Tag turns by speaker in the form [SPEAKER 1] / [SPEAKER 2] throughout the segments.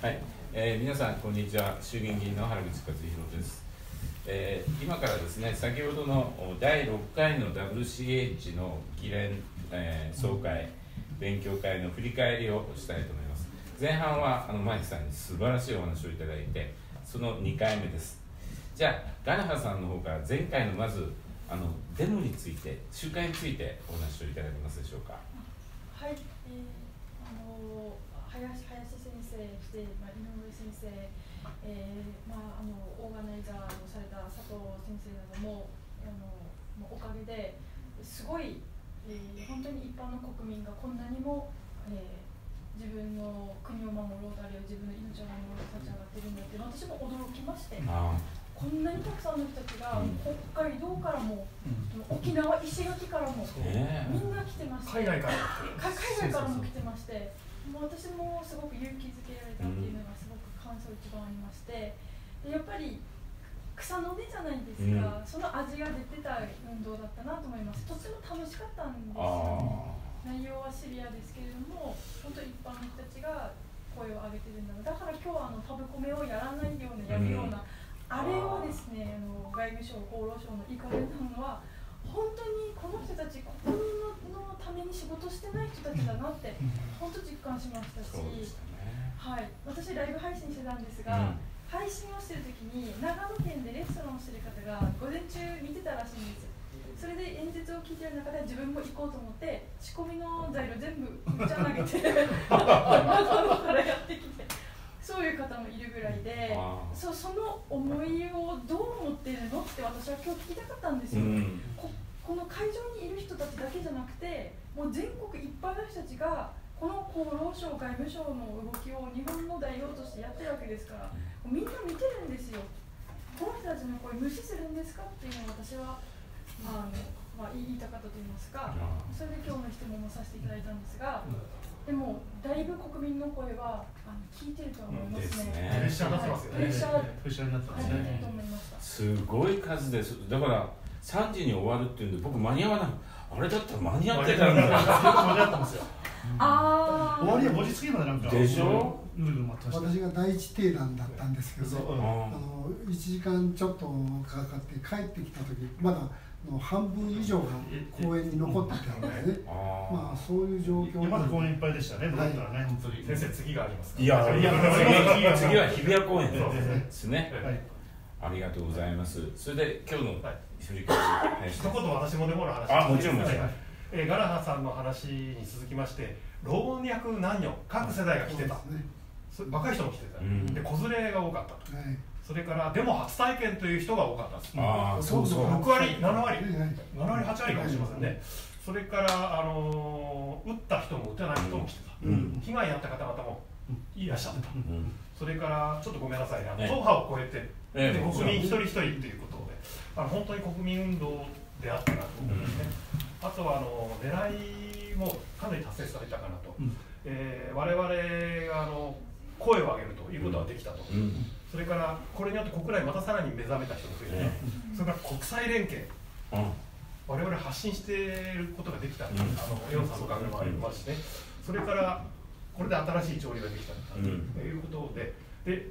[SPEAKER 1] はい、えー皆さんこんにちは。衆議院議員の原口克弘です、えー今からですね先ほどの第6回の WCH の議連、えー総会勉強会の振り返りをしたいと思います。前半はあのマイさんに素晴らしいお話をいただいてその2回目です。じゃあガナハさんの方から前回のまずあのデモについて集会についてお話をいただけますでしょうか。
[SPEAKER 2] はい、えー、あの林林先生そして、まあ、井上先生、えーまあ、あのオーガナイザーをされた佐藤先生などもあのもうおかげですごい、えー本当に一般の国民がこんなにも、えー自分の国を守ろうとあるいは自分の命を守ろうと立ち上がってるんだって私も驚きまして
[SPEAKER 1] あ
[SPEAKER 2] こんなにたくさんの人たちが
[SPEAKER 1] うん。
[SPEAKER 2] 北海道からも沖縄石垣からもみんな来てまして
[SPEAKER 3] 海外から
[SPEAKER 2] か海外からも来てましてもう私もすごく勇気づけられたっていうのがすごく感想一番ありましてでやっぱり草の根じゃないですか、その味が出てた運動だったなと思います。とっても楽しかったんですよ
[SPEAKER 1] あ
[SPEAKER 2] 内容はシビアですけれども本当一般の人たちが声を上げてるんだなだから今日はあの食べ米をやらないようなやるような、あれをですねあの外務省厚労省のイカレなのは本当にこの人たち国民ののために仕事してない人たちだなって本当実感しましたし、
[SPEAKER 1] ね。
[SPEAKER 2] はい、私ライブ配信してたんですが、配信をしてる時に長野県でレストランをしてる方が午前中見てたらしいんですよ。それで演説を聞いてる中で自分も行こうと思って仕込みの材料全部むっちゃ投げて長野からやってきてそういう方もいるぐらいでそうその思いをどう思ってるのって私は今日聞きたかったんですよ、
[SPEAKER 1] うん
[SPEAKER 2] ここの会場にいる人たちだけじゃなくてもう全国いっぱいの人たちがこの厚労省外務省の動きを日本の代表としてやってるわけですからみんな見てるんですよ。この人たちの声無視するんですかっていうのを私はあの、まあ、言いたかったと言いますかそれで今日の質問もさせていただいたんですがでもだいぶ国民の声はあの聞いてるとは思います
[SPEAKER 1] です
[SPEAKER 2] ね。
[SPEAKER 1] ね
[SPEAKER 3] プレッシャーになってますよね。
[SPEAKER 2] プレッシャー
[SPEAKER 3] になってます
[SPEAKER 2] はい、
[SPEAKER 3] ね
[SPEAKER 2] と思いました。
[SPEAKER 1] すごい数です。だから3時に終わるっていうんで僕間に合わないあれだったら間に合ってたんだ
[SPEAKER 3] 間に合ってますよ
[SPEAKER 2] ああ。
[SPEAKER 3] 終わりは5時過ぎまでなんか
[SPEAKER 1] でしょ？
[SPEAKER 4] 私が第一定団だったんですけど、
[SPEAKER 3] そううん
[SPEAKER 4] あの1時間ちょっとかかって帰ってきた時まだの半分以上が公園に残ってたのでねまあそういう状況
[SPEAKER 3] まだ公園いっぱいでしたね、
[SPEAKER 4] はい
[SPEAKER 3] だったらね、本当に。先生、次があります
[SPEAKER 1] いや
[SPEAKER 3] いや、
[SPEAKER 1] 次次は日比谷公園
[SPEAKER 3] そうですね
[SPEAKER 1] ですね
[SPEAKER 3] はい。
[SPEAKER 1] ありがとうございます。それで今日の
[SPEAKER 3] はい。
[SPEAKER 1] 振り返りはい
[SPEAKER 3] 一言私もでもの話。
[SPEAKER 1] あもちろんもちろん
[SPEAKER 3] はい。えーガラハさんの話に続きまして老若男女各世代が来てた。
[SPEAKER 4] ね。
[SPEAKER 3] そ若い人も来てた、
[SPEAKER 1] うん。
[SPEAKER 3] で子連れが多かった。と
[SPEAKER 4] はい。
[SPEAKER 3] それからでも初体験という人が多かったです。
[SPEAKER 1] ああそうそう。
[SPEAKER 3] 6割7割。
[SPEAKER 4] はい
[SPEAKER 3] 7割8割かもしれませんね。それから、あのー打った人も打てない人も来てた、
[SPEAKER 1] うん。
[SPEAKER 3] 被害に遭った方々もいらっしゃってた、
[SPEAKER 1] うん。
[SPEAKER 3] それからちょっとごめんなさい党派を超えて、
[SPEAKER 1] ええ。
[SPEAKER 3] 国民一人一人ということで、あの本当に国民運動であったなと思いますね、あとはあの狙いもかなり達成されたかなと、
[SPEAKER 4] うん。
[SPEAKER 3] えー我々があの声を上げるということができたと、
[SPEAKER 1] うん。
[SPEAKER 3] それからこれによって国内またさらに目覚めた人も増えて、
[SPEAKER 1] ね
[SPEAKER 3] それから国際連携、
[SPEAKER 1] うん。
[SPEAKER 3] 我々発信していることができた、
[SPEAKER 1] うん。
[SPEAKER 3] あのヨンさんのおかげもありますしね、それからこれで新しい潮流ができたと
[SPEAKER 1] うん。
[SPEAKER 3] いうことで、で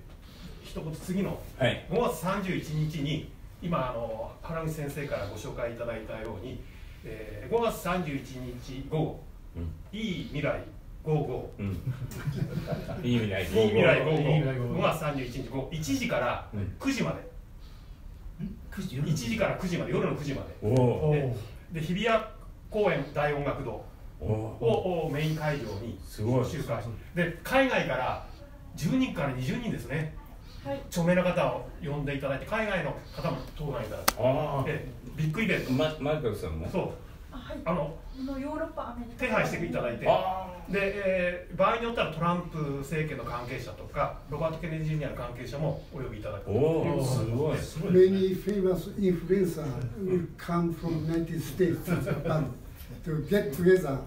[SPEAKER 3] 一言次の
[SPEAKER 1] はい。
[SPEAKER 3] 5月31日に今あの原口先生からご紹介いただいたように、えー5月31日午後。
[SPEAKER 1] うん。
[SPEAKER 3] いい未来55
[SPEAKER 1] うん。いい未来
[SPEAKER 3] いい未来午後。
[SPEAKER 4] いい未来午後。
[SPEAKER 3] 5月31日午後。1時から
[SPEAKER 1] うん。
[SPEAKER 3] 9時まで、1時から9時まで。夜の9時まで。でで日比谷公園大音楽堂。
[SPEAKER 1] お
[SPEAKER 3] ををメイン会場に
[SPEAKER 1] すごい。
[SPEAKER 3] 集会で海外から10人から20人ですね
[SPEAKER 2] はい。
[SPEAKER 3] 著名な方を呼んでいただいて海外の方も登壇いただいて
[SPEAKER 1] あ
[SPEAKER 3] でビッグイベント。
[SPEAKER 1] あまマイケルさんも？
[SPEAKER 3] そう。
[SPEAKER 2] あはい。
[SPEAKER 3] あの
[SPEAKER 2] あのヨーロッパアメリカ。
[SPEAKER 3] 手配していただいて。
[SPEAKER 1] あ
[SPEAKER 3] で、えー場合によったらトランプ政権の関係者とかロバート・ケネディ・ジュニアの関係者もお呼びいただく。
[SPEAKER 1] おおすごい。
[SPEAKER 4] Many famous influencers will come from United States to get together.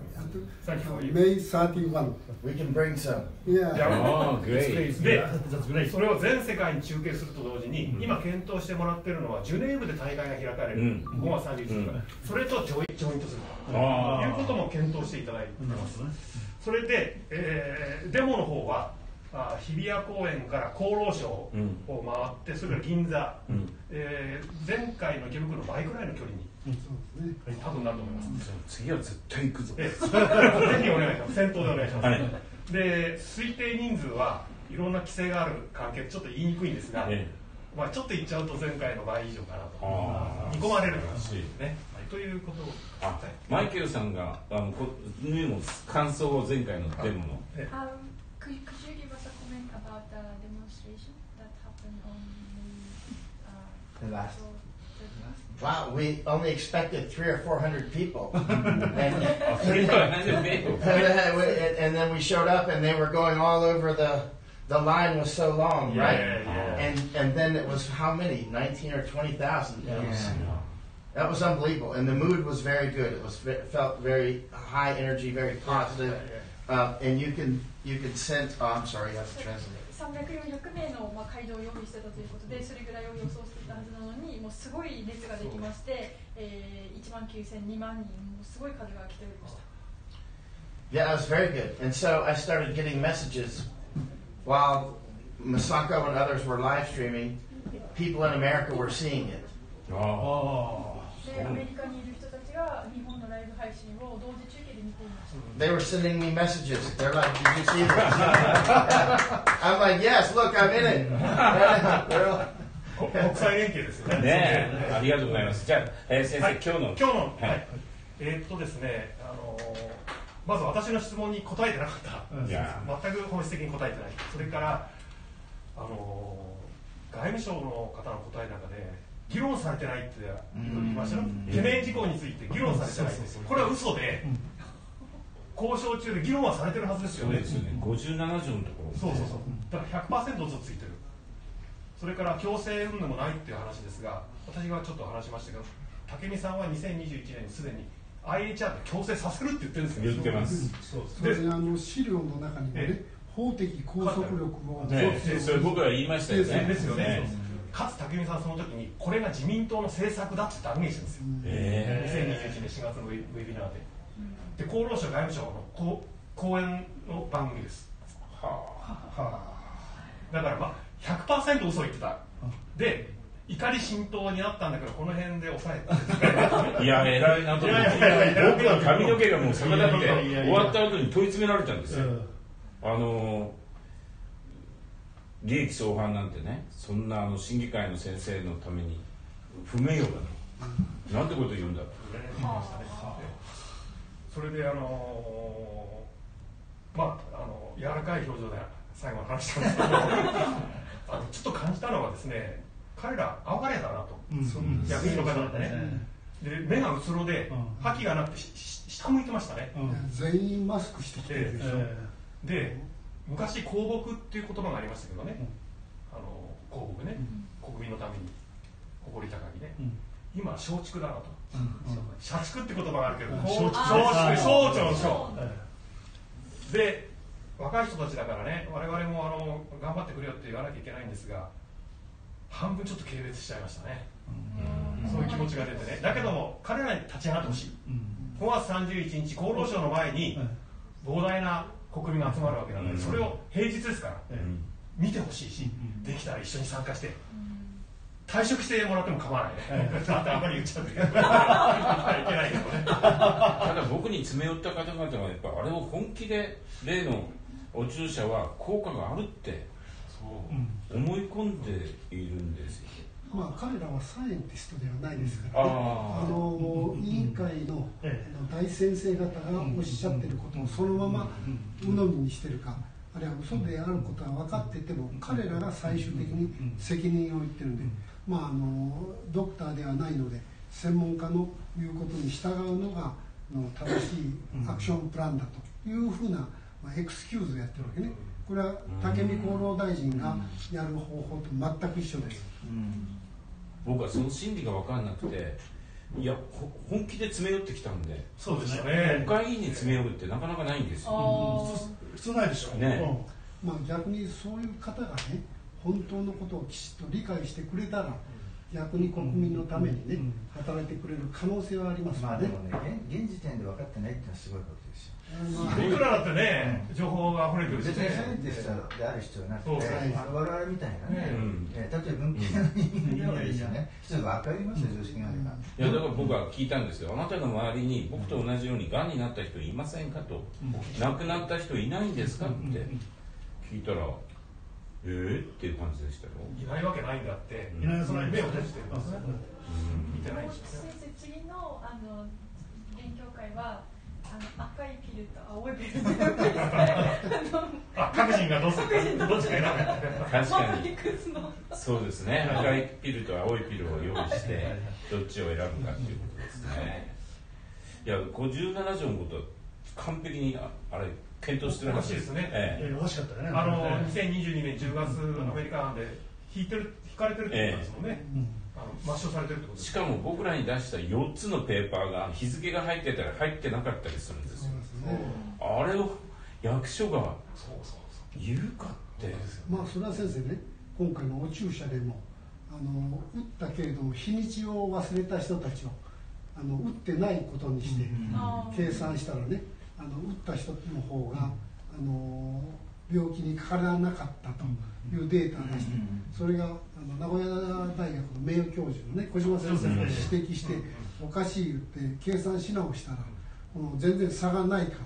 [SPEAKER 4] May 31.
[SPEAKER 5] We can bring some.
[SPEAKER 4] Yeah.
[SPEAKER 1] ああグレイ
[SPEAKER 3] で
[SPEAKER 5] great.
[SPEAKER 3] それを全世界に中継すると同時に、
[SPEAKER 1] うん。
[SPEAKER 3] 今検討してもらっているのはジュネーブで大会が開かれる、
[SPEAKER 1] うん。
[SPEAKER 3] 5月31日それとジョイジョイントする。ということも検討していただいてます、それで、えーデモの方はあ日比谷公園から厚労省を回って、それから銀座、
[SPEAKER 1] うん。
[SPEAKER 3] えー前回の池袋の倍くらいの距離に
[SPEAKER 4] そうですね。
[SPEAKER 3] 多分なると思います、
[SPEAKER 1] 次は絶対行くぞ。
[SPEAKER 3] ええぜひお願いします。先頭でお願いします、
[SPEAKER 1] はい
[SPEAKER 3] で推定人数はいろんな規制がある関係でちょっと言いにくいんですが、
[SPEAKER 1] え
[SPEAKER 3] まあ、ちょっと言っちゃうと前回の倍以上かなと。見込まれる
[SPEAKER 1] 素晴らしい
[SPEAKER 3] ね、はい。ということを。
[SPEAKER 1] あマイケルさんがあのこにも感想を前回のデモの。
[SPEAKER 2] Um, could, could you give us a comment about the demonstration that happened on the, uh,
[SPEAKER 5] The last- Wow, we only expected three or four hundred people. and,
[SPEAKER 1] それは何でもねえよ
[SPEAKER 5] and then we showed up and they were going all over the the line was so long,
[SPEAKER 3] Yeah,
[SPEAKER 5] right?
[SPEAKER 3] yeah.
[SPEAKER 5] And and then it was how many? Nineteen or twenty thousand. That was unbelievable, and the mood was very good. It was ve- felt very high energy, very positive, uh, and you can you can sense. Oh, I'm sorry, you have to translate.
[SPEAKER 2] 300、400名の、まあ、会場を用意してたということでそれぐらいを予想 していたはずなのにもうすごい熱ができまして、えー、1万9000、2万人もうすごい数が来ておりました。
[SPEAKER 5] Yeah, it was very good. And so I started getting messages while Masako and others were live streaming. People in America were seeing it.
[SPEAKER 1] あ
[SPEAKER 2] でアメリカにいる人たちが日本のライブ配信を同時中継で見ていました。
[SPEAKER 5] They were sending me messages. They're like, "Did you see this?" I'm like, "Yes, look, I'm in it." They're like-
[SPEAKER 3] 国際連携ですよね。
[SPEAKER 1] あねえ。ありがとうございます。じゃあ、えー先生、
[SPEAKER 3] はい。
[SPEAKER 1] 今日の。
[SPEAKER 3] 今日の、
[SPEAKER 1] はい。
[SPEAKER 3] はい。えーっとですね、あのーまず私の質問に答えてなかった、
[SPEAKER 1] いや。
[SPEAKER 3] 全く本質的に答えてない、それから、あのー外務省の方の答えの中で、議論されてないって言いました懸念事項について議論されてないんです。よ、これは嘘で、交渉中で議論はされてるはずですよね。
[SPEAKER 1] そうですよね。57条のところ。
[SPEAKER 3] そうそうそう。だから100%嘘ついてるそれから強制云々もないっていう話ですが私がちょっと話しましたけど武見さんは2021年にすでに IHR で強制させるって言ってるんですよ。
[SPEAKER 1] 言ってます。
[SPEAKER 3] そう
[SPEAKER 4] それであの資料の中にもね
[SPEAKER 3] え
[SPEAKER 4] 法的拘束力を
[SPEAKER 1] ね
[SPEAKER 3] そ
[SPEAKER 1] れ僕ら言いましたよね。
[SPEAKER 3] ですよね。かつ武見さんその時にこれが自民党の政策だって断言してるんですよ。
[SPEAKER 1] え
[SPEAKER 3] 2021年4月のウェウェビナーで。で厚労省外務省のこう講演の番組です。
[SPEAKER 1] ーは
[SPEAKER 3] だからまあ100%嘘を言ってた。で怒り浸透になったんだけどこの辺で抑えて。
[SPEAKER 1] あいや偉いなと思って僕は髪の毛がもう逆立って終わった後に問い詰められたんですよ。あの利益相反なんてねそんなあの審議会の先生のために不名誉だと。なんてこと言うんだと。
[SPEAKER 3] それであのーまああの柔らかい表情で最後の話したんですけどあのちょっと感じたのはですね彼ら哀れだなと、その役員の方々ね。で目がうつろで
[SPEAKER 6] うん。
[SPEAKER 3] 覇気がなくて下向いてましたね、
[SPEAKER 4] 全員マスクしてきてるでしょ、
[SPEAKER 3] で昔公僕っていう言葉がありましたけどね、あの公僕ね、国民のために誇り高いね、今松竹だなと、社畜って言葉があるけど、
[SPEAKER 6] 松
[SPEAKER 3] 松
[SPEAKER 6] 竹。
[SPEAKER 3] 竹総長の長で若い人たちだからね。我々もあの頑張ってくれよって言わなきゃいけないんですが半分ちょっと軽蔑しちゃいましたね、そういう気持ちが出てね。だけども彼らに立ち上がってほしい。5月31日厚労省の前に膨大な国民が集まるわけなので、
[SPEAKER 1] うん。
[SPEAKER 3] それを平日ですから
[SPEAKER 1] うん
[SPEAKER 3] 見てほしいし、できたら一緒に参加して。退職してもらっても構わないね、だってあんまり言っちゃって。いけないけどね。
[SPEAKER 1] ただ僕に詰め寄った方々はやっぱあれを本気で例のお注射は効果があるって思い込んでいるんですよ。
[SPEAKER 4] まあ彼らはサイエンティストではないですからね。
[SPEAKER 1] あ
[SPEAKER 4] の委員会の
[SPEAKER 6] え
[SPEAKER 4] あの大先生方がおっしゃってることをそのまま鵜呑みにしてるかあるいは嘘であることは分かってても彼らが最終的に責任を言ってるんで、まあ、あのドクターではないので専門家の言うことに従うのがあの正しいアクションプランだというふうな、まあ、エクスキューズをやってるわけね。これは武見厚労大臣がやる方法と全く一緒です。
[SPEAKER 1] 僕はその心理が分かんなくていやほ本気で詰め寄ってきたんで
[SPEAKER 3] そうですよね。
[SPEAKER 1] 国会議員に詰め寄るってなかなかないんですよ。
[SPEAKER 6] 普通ないでしょ。
[SPEAKER 1] ね。
[SPEAKER 4] まあ、逆にそういう方がね本当のことをきちっと理解してくれたら逆に国民のためにね働いてくれる可能性はありますよね。
[SPEAKER 7] まあでもね現現時点で分かってないっていうのはすごいことですよ
[SPEAKER 3] いくらだってね、情報が溢れてるし
[SPEAKER 7] 別にサイエンティ
[SPEAKER 3] ね。
[SPEAKER 7] ストである必要なくて、我々みたいなね、
[SPEAKER 1] うん。
[SPEAKER 7] え例えば文系の人間ですよね、すぐ分かりますよ、常識があれば。
[SPEAKER 1] いやだから僕は聞いたんですよ。あなたの周りに僕と同じようにがんになった人いませんかと。亡くなった人いないんですかって。聞いたらえー、っていう感じでしたよ、
[SPEAKER 3] いないわけないんだって。
[SPEAKER 6] いないその
[SPEAKER 3] 目を閉じてるんです。ね。
[SPEAKER 1] うん。
[SPEAKER 3] 見てないで
[SPEAKER 2] 先
[SPEAKER 3] しょうね。
[SPEAKER 2] 生次のあの勉強会はあの赤いピルと青いピルの
[SPEAKER 3] あ、各人がどうするか、どっちか選べ。
[SPEAKER 1] 確かにそうですね。赤いピルと青いピルを用意してどっちを選ぶかっていうことですね。いや57条のことは完璧にああれ検討してるらしいです。
[SPEAKER 3] おかしいですね。
[SPEAKER 1] ええ。
[SPEAKER 6] えー欲しかったよね。
[SPEAKER 3] あの、
[SPEAKER 6] え
[SPEAKER 3] 2022年10月、アメリカなんで、引いてる、引かれてるってことですもんね。
[SPEAKER 6] うん
[SPEAKER 3] あの抹消されてるってことです
[SPEAKER 1] しかも僕らに出した4つのペーパーが日付が入ってたり入ってなかったりするんですよ。
[SPEAKER 4] ね。
[SPEAKER 1] あれを役所が
[SPEAKER 3] そうそうそう。
[SPEAKER 1] 言うかって。
[SPEAKER 4] まあそれは先生ね今回のお注射でもあの打ったけれども日にちを忘れた人たちをあの打ってないことにして計算したらねあの打った人の方があの病気にかからなかったというデータを出してそれがあの名古屋大学の名誉教授のね小島先生が指摘しておかしい言って計算し直したらもう全然差がないか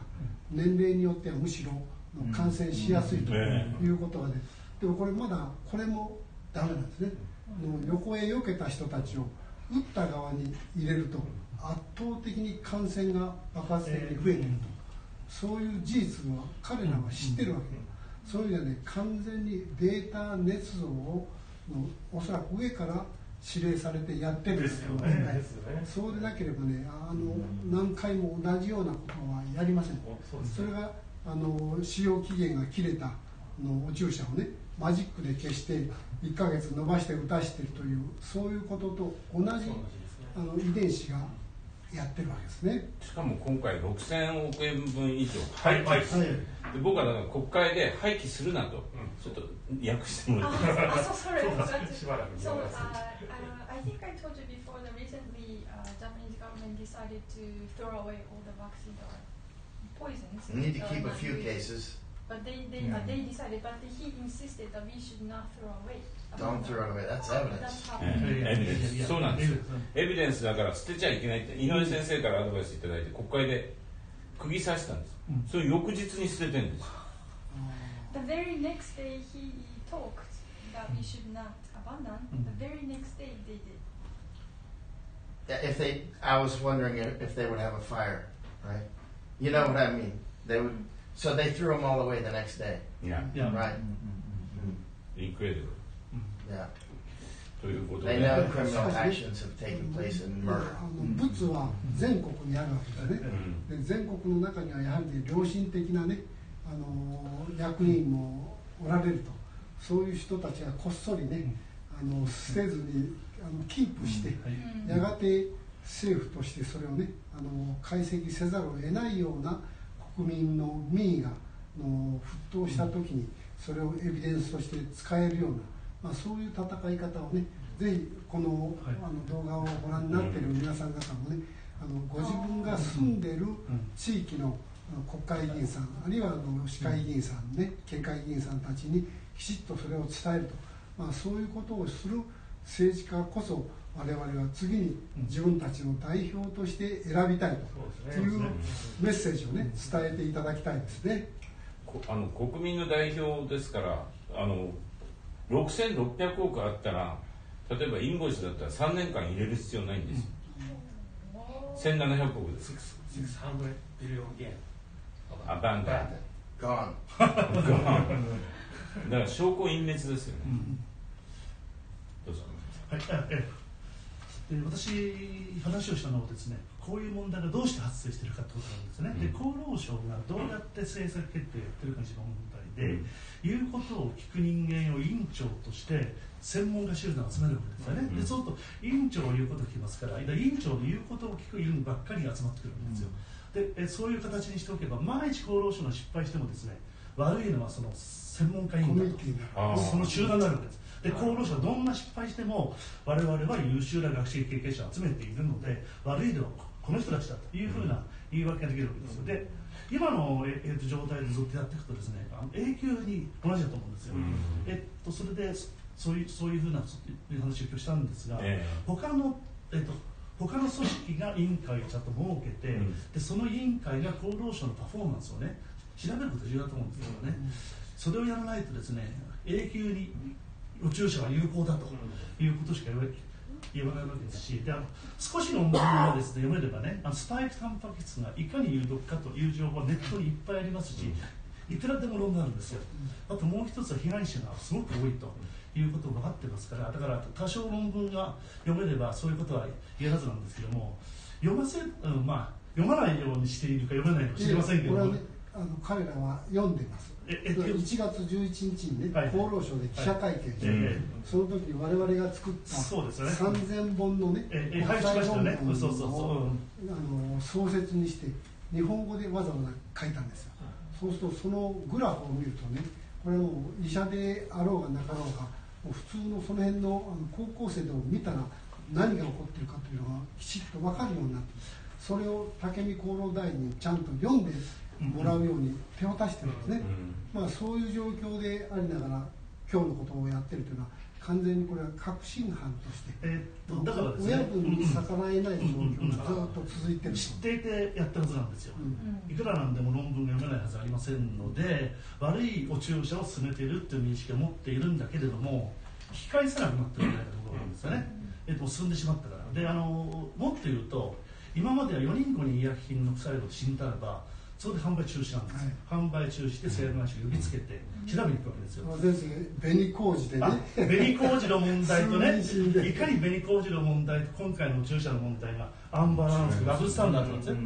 [SPEAKER 4] 年齢によってはむしろ感染しやすいということがねでもこれまだこれもダメなんですね。横へ避けた人たちを打った側に入れると圧倒的に感染が爆発的に増えていると。そういう事実は彼らは知ってるわけそういう意味ではね完全にデータ捏造をのおそらく上から指令されてやってるん
[SPEAKER 3] で
[SPEAKER 4] ですすよ
[SPEAKER 3] よね。ですよね。
[SPEAKER 4] そうでなければねあの何回も同じようなことはやりません
[SPEAKER 3] そうです
[SPEAKER 4] それがあの使用期限が切れたのお注射をねマジックで消して1ヶ月伸ばして打たしているというそういうことと同じ。あの遺伝子がやってるわけですね。
[SPEAKER 1] しかも今回6000億円分以上
[SPEAKER 3] はいはい
[SPEAKER 1] 廃棄で僕はだから国会で廃棄するなと、ちょっと訳してもらっていいですか
[SPEAKER 2] Ah, so uh, uh, I think I told you before that recently uh, Japanese government decided to throw away all the vaccines or poisons.
[SPEAKER 5] We need to keep a few cases.
[SPEAKER 2] But they they, uh, they decided, but he insisted that we should not throw away.
[SPEAKER 5] Don't throw it away. That's
[SPEAKER 2] That's
[SPEAKER 5] evidence.
[SPEAKER 2] how.
[SPEAKER 1] ええエビデンス
[SPEAKER 6] いやいや
[SPEAKER 1] そうなんですよ
[SPEAKER 6] エ
[SPEAKER 1] エビデンスだから捨てちゃいけないって井上先生からアドバイスいただいて国会で釘刺したんです、
[SPEAKER 6] うん
[SPEAKER 1] それ翌日に捨ててるんです
[SPEAKER 2] The very next day he talked that we should not abandon. The very next day they did.
[SPEAKER 5] Yeah, If they, I was wondering if if they would have a fire, right? You know what I mean? They would. So they threw them all away the next day,
[SPEAKER 1] いや
[SPEAKER 6] いや
[SPEAKER 5] right?
[SPEAKER 1] インクレディブ
[SPEAKER 5] Yeah.
[SPEAKER 1] ということ
[SPEAKER 5] They
[SPEAKER 1] で
[SPEAKER 5] know criminal actions have taken place in
[SPEAKER 4] あ
[SPEAKER 5] murder.
[SPEAKER 4] の物は全国にあるわけですね。
[SPEAKER 1] うん
[SPEAKER 4] で全国の中にはやはり良心的なね、あの役員もおられるとそういう人たちがこっそりね、あの捨てずにあのキープして、
[SPEAKER 2] Mm.
[SPEAKER 4] やがて政府としてそれをねあの解析せざるを得ないような国民の民意があの沸騰した時にそれをエビデンスとして使えるような、まあ、そういう戦い方をねぜひこの,、
[SPEAKER 6] はい。
[SPEAKER 4] あの動画をご覧になっている皆さん方もねあのご自分が住んでいる地域の国会議員さんあるいはあの市会議員さんね県会議員さんたちにきちっとそれを伝えると、まあ、そういうことをする政治家こそ我々は次に自分たちの代表として選びたいというメッセージをね伝えていただきたいですね。
[SPEAKER 1] こあの国民の代表ですからあの6600億あったら例えばインボイスだったら3年間入れる必要ないんです。よ、1700億です。
[SPEAKER 3] 600 billion yen.
[SPEAKER 1] アバンダン.だから証拠隠滅ですよね、どうぞ。
[SPEAKER 6] はい、あええで私話をしたのはですねこういう問題がどうして発生しているかということなんですね、で厚労省がどうやって政策決定をやってるかが一番問題で、言うことを聞く人間を委員長として専門家集団を集めるわけですよね、
[SPEAKER 1] うん。
[SPEAKER 6] でそうすると委員長の言うことを聞きますから委員長の言うことを聞く委員ばっかりが集まってくるわけですよ、でえそういう形にしておけば万一厚労省が失敗してもですね悪いのはその専門家委
[SPEAKER 4] コ
[SPEAKER 6] 員だとその集団になるわけです。で厚労省はどんな失敗しても我々は優秀な学識経験者を集めているので悪いのはこの人たちだというふうな言い訳ができるわけですよ。で今の、ええー、と状態でずっとやっていくとですねあの永久に同じだと思うんですよ、えっと、それでそういうそういうふうな話を今日したんですが、
[SPEAKER 1] ええ。
[SPEAKER 6] 他の、えっと、他の組織が委員会をちゃんと設けて、
[SPEAKER 1] うん。
[SPEAKER 6] でその委員会が厚労省のパフォーマンスをね調べることが重要だと思うんですけどね、それをやらないとですね永久に宇宙車は有効だということしか言わ言わないわけですしであの少しの論文をです、ね、読めればねあのスパイクタンパク質がいかに有毒かという情報はネットにいっぱいありますし、いくらでも論文あるんですよ。あともう一つは被害者がすごく多いということが分かってますからだから多少論文が読めればそういうことは言えるはずなんですけども読ませ、うん、まあ読まないようにしているか読めないのか知りませんけども、
[SPEAKER 4] あの彼らは読んでます。
[SPEAKER 6] ええ
[SPEAKER 4] 1月11日にね、
[SPEAKER 6] はい
[SPEAKER 4] 厚労省で記者会見して、
[SPEAKER 6] ええ
[SPEAKER 4] その時に我々が作った
[SPEAKER 6] そうですよね。
[SPEAKER 4] 3000本のね国際をあの創設にして日本語でわざわざ書いたんですよ。そうするとそのグラフを見るとねこれはもう医者であろうがなかろうがもう普通のその辺の高校生でも見たら何が起こってるかというのがきちっと分かるようになってそれを武見厚労大臣にちゃんと読んでもらうように手を出してるんですね、まあ、そういう状況でありながら今日のことをやってるというのは完全にこれは確信犯として
[SPEAKER 6] えーだからですね
[SPEAKER 4] 親分に逆らえない状況がずっと続いてる
[SPEAKER 6] 知っていてやってるはずなん。ですよ、
[SPEAKER 4] うん。
[SPEAKER 6] いくらなん。でも論文が読めないはずありません。ので悪いお注射を進めているという認識を持っているん。だけれども引き返せなくなってるん。じゃないかとことなん。ですよね、えっと、進ん。でしまったからであのもっと言うと今までは4人後に医薬品の副作用で死ん。だらばそれで販売中止なんです、販売中止で製薬会社を呼びつけて調べに行くわけですよ、
[SPEAKER 4] 先生紅麹でね。
[SPEAKER 6] あ紅麹の問題とね。いかに紅麹の問題と今回の注射の問題がアンバランスダブルスタンダードなんですよ、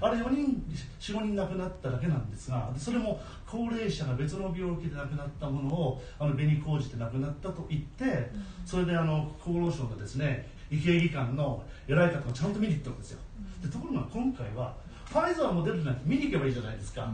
[SPEAKER 6] あれ4人45人亡くなっただけなんですがそれも高齢者が別の病気で亡くなったものをあの紅麹で亡くなったと言ってそれであの厚労省のですね医系技官の偉い方がちゃんと見に行ったわけですよ。でところが今回はファイザーも出るなんて見に行けばいいじゃないですか、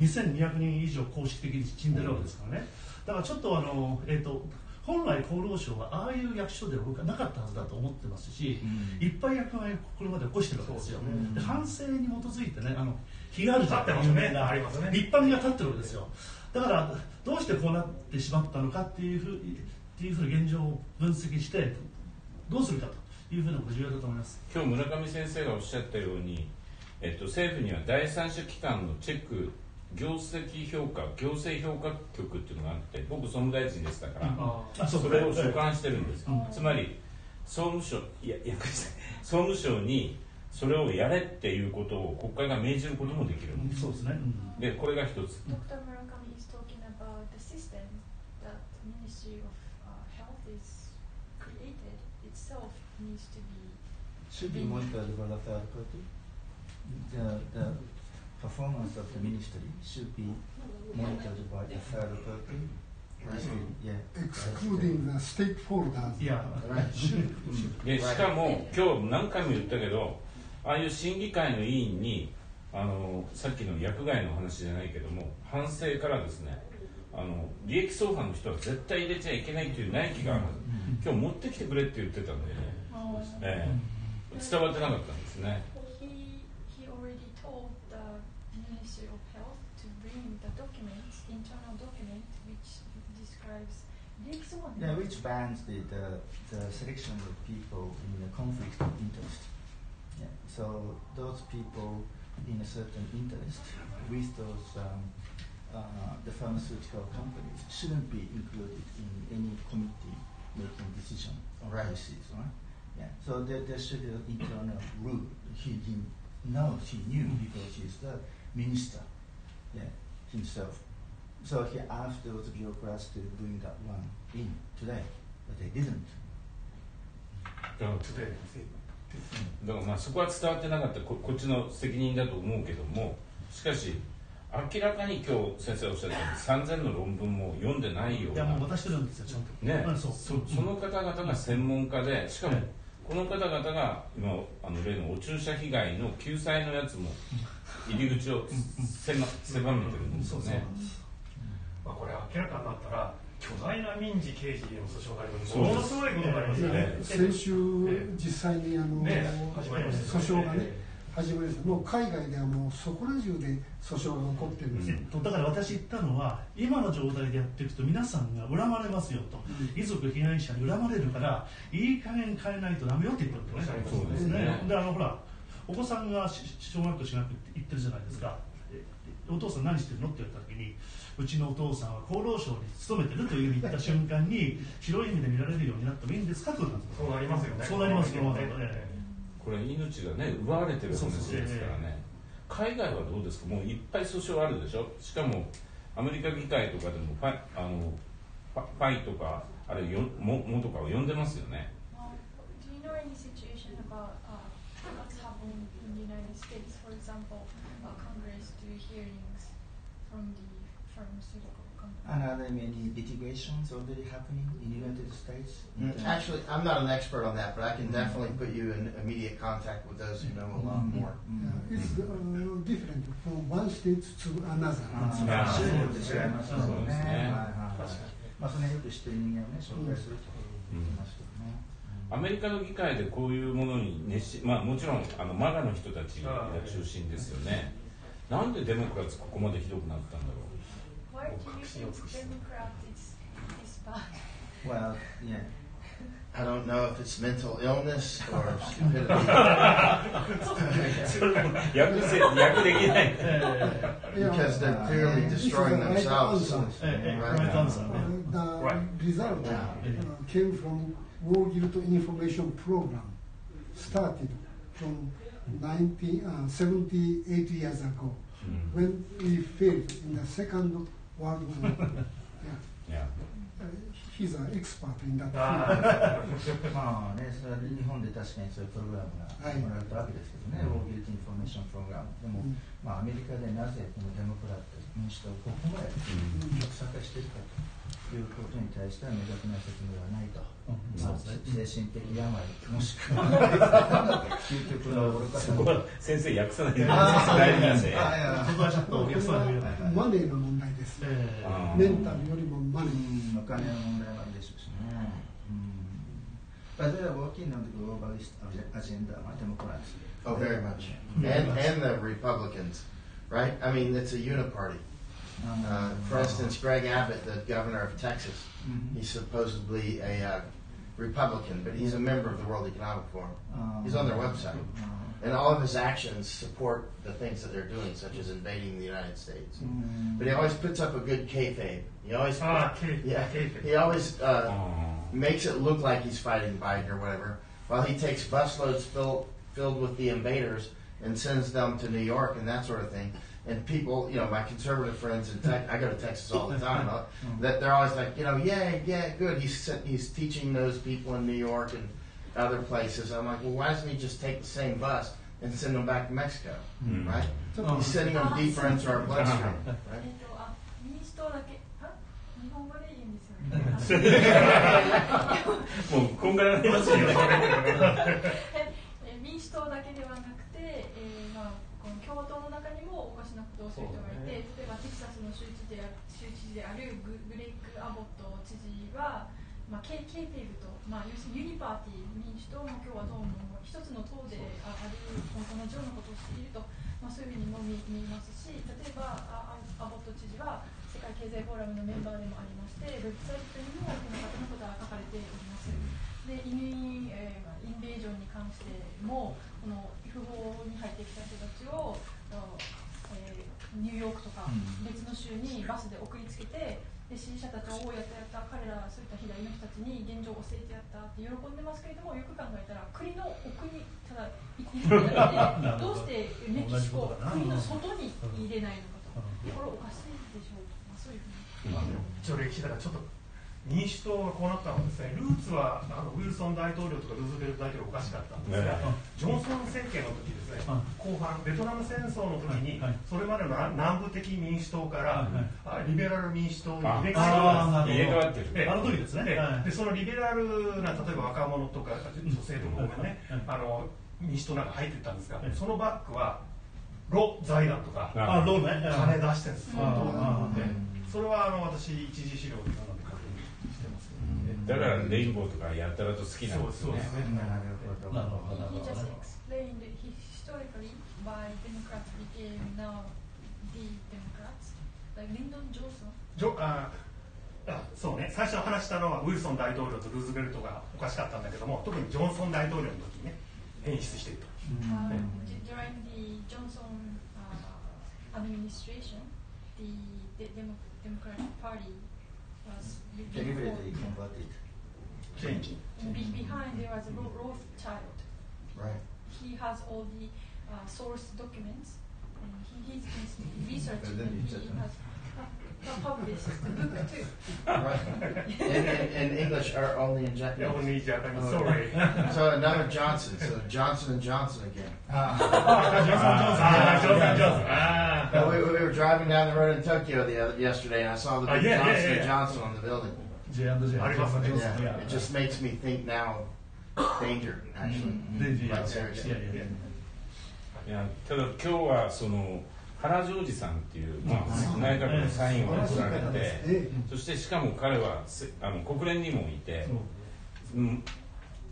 [SPEAKER 6] 2200人以上公式的に死んでるわけですからね。だからちょっとあの、えー、と本来厚労省はああいう役所では僕はなかったはずだと思ってますし、いっぱい役割をこれまで起こしてるわけですよ、で反省に基づいてねあの日があるじゃん
[SPEAKER 3] 立って
[SPEAKER 6] 有名な
[SPEAKER 3] ありますね。
[SPEAKER 6] 立派味が立ってるわけですよ。だからどうしてこうなってしまったのかっていうふうっていうふうな現状を分析してどうするかというふうなことが重要だと思います。
[SPEAKER 1] 今日村上先生がおっしゃったように、えっと、政府には第三者機関のチェック業績評価行政評価局っていうのがあって僕総務大臣でしたから、
[SPEAKER 6] あ
[SPEAKER 1] それを所管してるんです、
[SPEAKER 2] うん。
[SPEAKER 1] つまり総務省いやいや総務省にそれをやれっていうことを国会が命じることもできるんです、
[SPEAKER 6] そうですね、うん。
[SPEAKER 1] でこれが一つ。
[SPEAKER 2] Dr. Murakami is talking about the system that Ministry of uh, Health is created. Itself needs to be
[SPEAKER 7] should be monitored by the third party. The, the performance of the ministry should be monitored by the third party. Yeah.
[SPEAKER 4] excluding the stakeholders
[SPEAKER 6] いや
[SPEAKER 5] Right.
[SPEAKER 1] でしかも今日何回も言ったけどああいう審議会の委員にあのさっきの薬害の話じゃないけども反省からですねあの利益相反の人は絶対入れちゃいけないという内規があるはず今日持ってきてくれって言ってたんで、ええ伝わってなかったんですね
[SPEAKER 7] Yeah, which bans the, the, the selection of people in a conflict of interest. Yeah. So those people in a certain interest with those um, uh, the pharmaceutical companies shouldn't be included in any committee making decision on
[SPEAKER 5] Right.
[SPEAKER 7] policies, right? Yeah. So there, there should be an internal rule. He didn't know, he knew because he's the minister, yeah, himself. So he asked those bureaucrats to bring that one in today, but they didn't.
[SPEAKER 1] だからだからまあそこは伝わってなかったここっちの責任だと思うけどもしかし明らかに今日先生おっしゃったように3000の論文も読んでないような
[SPEAKER 6] いやもう渡してるんですよちゃんと
[SPEAKER 1] ね
[SPEAKER 6] うんそう
[SPEAKER 1] そその方々が専門家でしかも
[SPEAKER 6] はい
[SPEAKER 1] この方々が今あの例のお注射被害の救済のやつも入り口を狭狭めてるんですよね。
[SPEAKER 3] まあ、これ明らかになったら巨大な民事刑事への訴訟があります。ものすごいことになりますよね。
[SPEAKER 4] 先週実際にあの、
[SPEAKER 3] ね始まりました
[SPEAKER 4] 訴訟がね始まりですもう海外ではもうそこら中で訴訟が起こってるんですよ、
[SPEAKER 6] えっと、だから私言ったのは今の状態でやっていくと皆さんが恨まれますよと、遺族被害者に恨まれるからいい加減変えないとダメよって言ったんですね
[SPEAKER 1] そうですね。
[SPEAKER 6] であのほらお子さんがし小学校進学行ってるじゃないですか。えお父さん何してるのって言われた時にうちのお父さんは厚労省に勤めてるというふうに言った瞬間に広い意味で見られるようになってもいいんですか？となんです
[SPEAKER 3] そうなりますよね。
[SPEAKER 6] そうなりますよ
[SPEAKER 3] ね。
[SPEAKER 6] え
[SPEAKER 1] これ命がね奪われてる話ですからね。海外はどうですか？もういっぱい訴訟あるでしょ？しかもアメリカ議会とかでもファイあのファファイとかあれよももとかを呼んでますよね。
[SPEAKER 2] Uh, do you know any situation about uh, what's happening in the United States? For example, uh, Congress do hearings from the pharmaceutical company.
[SPEAKER 7] And are there many litigations already happening in the United States?
[SPEAKER 5] Mm, Actually, I'm not an expert on that, but I can definitely put you in immediate contact with those who know a lot more.
[SPEAKER 7] Mm.
[SPEAKER 4] Yeah, it's uh, different from one state to another.
[SPEAKER 7] まあその辺よく知ってる人間をね紹介すると言ってますけどね。
[SPEAKER 1] アメリカの議会でこういうものに熱しまあもちろんあのマガの人たちが中心ですよねなんでデモクラッツここまでひどくなったんだろう
[SPEAKER 2] Why do you think Democrats is, is bad?
[SPEAKER 7] Well, yeah.
[SPEAKER 5] I don't know if it's mental illness or stupidity.
[SPEAKER 1] それも訳せ訳できない
[SPEAKER 5] because they're clearly destroying themselves.
[SPEAKER 6] ええええ
[SPEAKER 5] Right.
[SPEAKER 6] コメントアンサーね
[SPEAKER 4] Uh, the result uh, came from War Guild Information Program, started from 90, uh, 78 years ago, when we failed in the Second World War. yeah.
[SPEAKER 1] いや
[SPEAKER 4] Uh, he's an expert in that
[SPEAKER 3] あ
[SPEAKER 4] field.
[SPEAKER 7] まあね、それは日本で確かにそういうプログラムが
[SPEAKER 4] はい
[SPEAKER 7] 行われたわけですけどね、ウォーギルティンフォーメーションプログラム。でも、
[SPEAKER 4] うん
[SPEAKER 7] まあアメリカでなぜこのデモクラット民主党をここまで極左化しているかということに対しては明確な説明はないと。まあ、精神的病もしくは究極の愚かさ
[SPEAKER 1] 先生訳さないでくだ
[SPEAKER 7] あ
[SPEAKER 1] さい大事なんで
[SPEAKER 7] あいや
[SPEAKER 6] そこはちょっとお客さんの
[SPEAKER 4] マネーの問題です。
[SPEAKER 6] え
[SPEAKER 1] ー
[SPEAKER 4] メンタルよりもマネ
[SPEAKER 7] う
[SPEAKER 4] ー。
[SPEAKER 7] ん、お金の問題もあるでしょうしね。うん。But they are working on the globalist agenda, right? Democrats.
[SPEAKER 5] Oh, very much. And and the Republicans, right? I mean, it's a uniparty. Uh, for instance, Greg Abbott, the governor of Texas,
[SPEAKER 7] Mhm.
[SPEAKER 5] he's supposedly a uh, Republican, but he's a member of the World Economic Forum. He's on their website. And all of his actions support the things that they're doing, such as invading the United States.
[SPEAKER 7] Mm.
[SPEAKER 5] But he always puts up a good kayfabe. He always,
[SPEAKER 3] Ah, kayfabe,
[SPEAKER 5] yeah,
[SPEAKER 3] kayfabe.
[SPEAKER 5] he always uh, makes it look like he's fighting Biden or whatever, while he takes busloads filled filled with the invaders and sends them to New York and that sort of thing and people, you know, my conservative friends in Texas, I go to Texas all the time—that uh, they're always like, you know, yeah, yeah, good. He's he's teaching those people in New York and other places. I'm like, well, why doesn't he just take the same bus and send them back to Mexico,
[SPEAKER 1] mm.
[SPEAKER 5] right?
[SPEAKER 4] Oh.
[SPEAKER 5] He's sending them deeper into our bloodstream, right?
[SPEAKER 2] おかしなことをする人がいて、例えばテキサスの州知事である州知事であるググレッグ・アボット知事は、まあ、K, K ペイブと、まあ、要するにユニパーティー民主党も共和党も一つの党であある同じようなことをしていると、まあ、そういうふうにも見見えますし例えばあアアボット知事は世界経済フォーラムのメンバーでもありましてウェブサイトにもこの方のことが書かれております。で移民、えーまあ、インベージョンに関してもこの不法に入ってきた人たちを、ニューヨークとか
[SPEAKER 7] うん。
[SPEAKER 2] 別の州にバスで送りつけてで支持者たちをやったやった彼らそういった左の人たちに現状を教えてやったって喜んでますけれどもよく考えたら国の奥にただいるだけで どうしてメキシコを国の外に入れないのかと。これおかしいでしょうと、まあ、そういうふうに。
[SPEAKER 3] 一応歴史だからちょっと民主党がこうなったのはですねルーツはあのウィルソン大統領とかルーズベルト大統領おかしかったんですが、
[SPEAKER 1] ね
[SPEAKER 3] ジョンソン政権の時ですね、
[SPEAKER 6] うん
[SPEAKER 3] 後半ベトナム戦争の時に、
[SPEAKER 6] はい。はい。
[SPEAKER 3] それまでの南部的民主党から、あリベラル民主党に
[SPEAKER 1] あ
[SPEAKER 3] 入れ替わっ
[SPEAKER 1] てる。
[SPEAKER 3] ええ。
[SPEAKER 6] あの時ですね。
[SPEAKER 3] で
[SPEAKER 6] はい。
[SPEAKER 3] でそのリベラルな例えば若者とか女性とかごめんね、
[SPEAKER 6] うん
[SPEAKER 3] あの民主党なんか入ってったんですが、
[SPEAKER 6] うん
[SPEAKER 3] そのバックはロ財団とか金出してるんです、
[SPEAKER 6] ああ
[SPEAKER 3] でそれはあの私一次資料で
[SPEAKER 1] だからレインボーとかやったらと好きなんですね。
[SPEAKER 3] そうですね。最初話したのはウィルソン大統領とルーズベルトがおかしかったんだけども、特にジョンソン大統領の時ね、変質してると。
[SPEAKER 2] デ
[SPEAKER 7] モ・
[SPEAKER 3] チェンジ
[SPEAKER 2] be- behind there was a Ro- Rothschild.
[SPEAKER 5] Right.
[SPEAKER 2] He has all the uh, source documents and he, he's been researching
[SPEAKER 7] But then
[SPEAKER 2] and
[SPEAKER 7] you
[SPEAKER 2] he
[SPEAKER 7] said
[SPEAKER 2] has pu- published the book too.
[SPEAKER 5] Right. in, in, in English or only in
[SPEAKER 3] いや
[SPEAKER 5] Japanese?
[SPEAKER 3] オンリージャパニー
[SPEAKER 5] Oh.
[SPEAKER 3] ソーリー
[SPEAKER 5] So another Johnson. So Johnson and Johnson again.
[SPEAKER 3] あージョンソン・ジョンソンあージョンソン・ジョンソンあ
[SPEAKER 5] No,
[SPEAKER 3] ー
[SPEAKER 5] we, we were driving down the road in Tokyo the other, yesterday, and I saw the
[SPEAKER 3] Oh,
[SPEAKER 5] big
[SPEAKER 3] yeah, yeah,
[SPEAKER 5] Johnson
[SPEAKER 3] yeah,
[SPEAKER 5] and
[SPEAKER 3] yeah.
[SPEAKER 5] Johnson on the building.
[SPEAKER 6] J&J
[SPEAKER 3] ありますね
[SPEAKER 5] Yeah, it just makes me think now danger, actually.
[SPEAKER 6] で
[SPEAKER 5] Like seriously.
[SPEAKER 6] いや
[SPEAKER 1] ただ今日はその原ジョージさんっていう、まあ、内閣のサインを取られて、
[SPEAKER 4] え
[SPEAKER 1] そしてしかも彼はせあの国連にもいて、う。ん、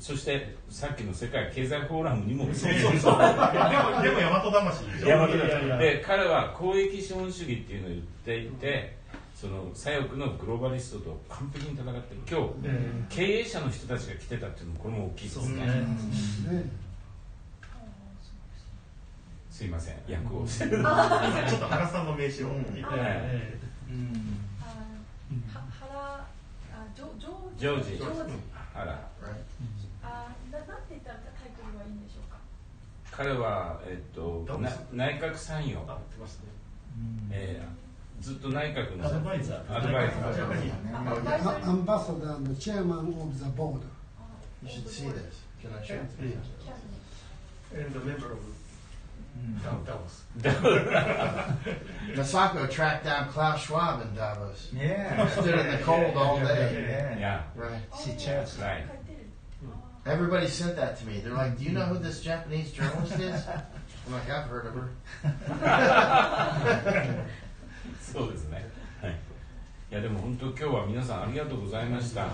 [SPEAKER 1] そしてさっきの世界経済フォーラムにも
[SPEAKER 3] そうそうそう。でもでも大和魂でしょ
[SPEAKER 1] 山本
[SPEAKER 6] いやいやいや
[SPEAKER 1] で彼は公益資本主義っていうのを言っていてその左翼のグローバリストと完璧に戦ってる。今日
[SPEAKER 6] え
[SPEAKER 1] 経営者の人たちが来てたっていうのもこれも大きいですね。
[SPEAKER 6] ね。
[SPEAKER 4] ね
[SPEAKER 1] すいません。役をして。
[SPEAKER 3] ちょっと原さんの名刺を
[SPEAKER 5] うん。
[SPEAKER 7] Mm.
[SPEAKER 2] Uh, uh,
[SPEAKER 1] ジョージ
[SPEAKER 2] ジョージ
[SPEAKER 1] あら
[SPEAKER 5] Right.
[SPEAKER 2] あーななんて言ったらタイトルはいいんでしょうか
[SPEAKER 1] 彼は、えっと、な内閣参与、
[SPEAKER 3] ね
[SPEAKER 7] Mm.
[SPEAKER 1] えーずっと内閣の
[SPEAKER 6] アドバイザー
[SPEAKER 1] アドバイザー
[SPEAKER 3] あやっぱり
[SPEAKER 2] あ
[SPEAKER 5] Oh,
[SPEAKER 2] バイ
[SPEAKER 5] yeah.
[SPEAKER 2] ザ
[SPEAKER 4] アアンバサダーのチェアマン・オブ・ザ・ボード
[SPEAKER 5] You should see this. Can I show it?
[SPEAKER 3] And the member of
[SPEAKER 7] Mm.
[SPEAKER 3] Davos
[SPEAKER 5] Masako tracked down Klaus Schwab in Davos.
[SPEAKER 7] Yeah.
[SPEAKER 5] Stood in the cold all day.
[SPEAKER 7] Yeah.
[SPEAKER 1] いや
[SPEAKER 5] Right.
[SPEAKER 7] She chairs.
[SPEAKER 1] Right.
[SPEAKER 5] Everybody sent that to me. They're like, "Do you know who this Japanese journalist is?" I'm like, "I've heard of her."
[SPEAKER 1] そうですね、はい、いやでも本当今日は皆さんありがとうございました。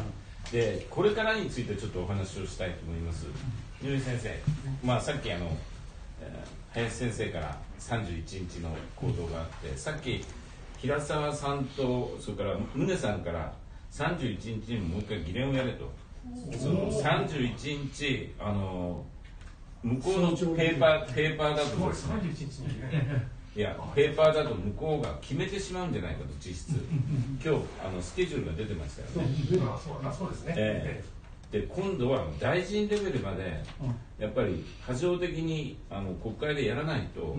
[SPEAKER 1] でこれからについてちょっとお話をしたいと思います。井上先生、まあ、さっきあの、えー林先生から31日の行動があってさっき平沢さんとそれから宗さんから31日にももう一回議連をやれと。その31日あの向こうのペーパーペーパーだとですね。
[SPEAKER 3] 31日にね
[SPEAKER 1] いやペーパーだと向こうが決めてしまうんじゃないかと実質。今日あのスケジュールが出てましたよね。
[SPEAKER 3] あそうあそうですね。
[SPEAKER 1] えで今度は大臣レベルまでやっぱり波状的にあの国会でやらないと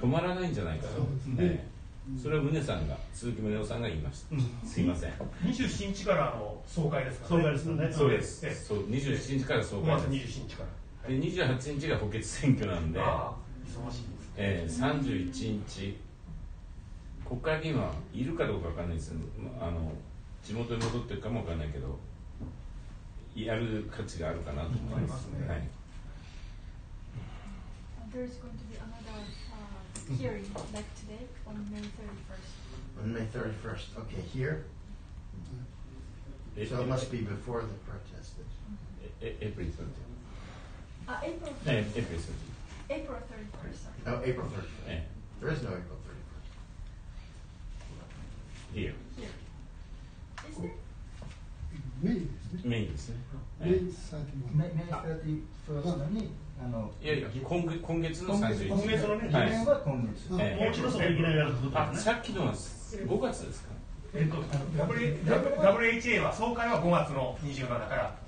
[SPEAKER 1] 止まらないんじゃないかと、ええ。それを宗さんが鈴木宗男さんが言いました、すいません。
[SPEAKER 3] 27日からの総会ですから
[SPEAKER 6] 総会ですよね。
[SPEAKER 1] そうです、
[SPEAKER 3] ええ。
[SPEAKER 1] そう27日から総
[SPEAKER 3] 5月
[SPEAKER 1] 会です。
[SPEAKER 3] 27日から。
[SPEAKER 1] で28日が補欠選挙なんで、
[SPEAKER 3] 忙しい。です
[SPEAKER 1] えー、31日国会議員はいるかどうかわかんないですまあの地元に戻ってるかもわかんないけどやる価値があるかなと思いますね、はい
[SPEAKER 2] There's going to be another uh, hearing like today on May 31st.
[SPEAKER 5] On May 31st. Okay, here.
[SPEAKER 1] え
[SPEAKER 5] So it must be before the protest.
[SPEAKER 1] えエプリル
[SPEAKER 2] あ、April,
[SPEAKER 1] えエプリル
[SPEAKER 2] April 31st.
[SPEAKER 5] Oh, April 31st.
[SPEAKER 1] え
[SPEAKER 5] There is no April 31st.
[SPEAKER 1] here.
[SPEAKER 2] Here. Is there?
[SPEAKER 4] メインですね
[SPEAKER 1] メインですね、
[SPEAKER 4] メイン
[SPEAKER 1] え
[SPEAKER 4] 31
[SPEAKER 7] May, May 31st のに、あの、
[SPEAKER 1] いやいや今月今月の
[SPEAKER 7] 今
[SPEAKER 1] 31日。
[SPEAKER 7] 月今月のね、
[SPEAKER 6] もう一度その議連をやると
[SPEAKER 1] あさっきのは5月ですか？
[SPEAKER 3] えっと WHA は総会は5月の27から。31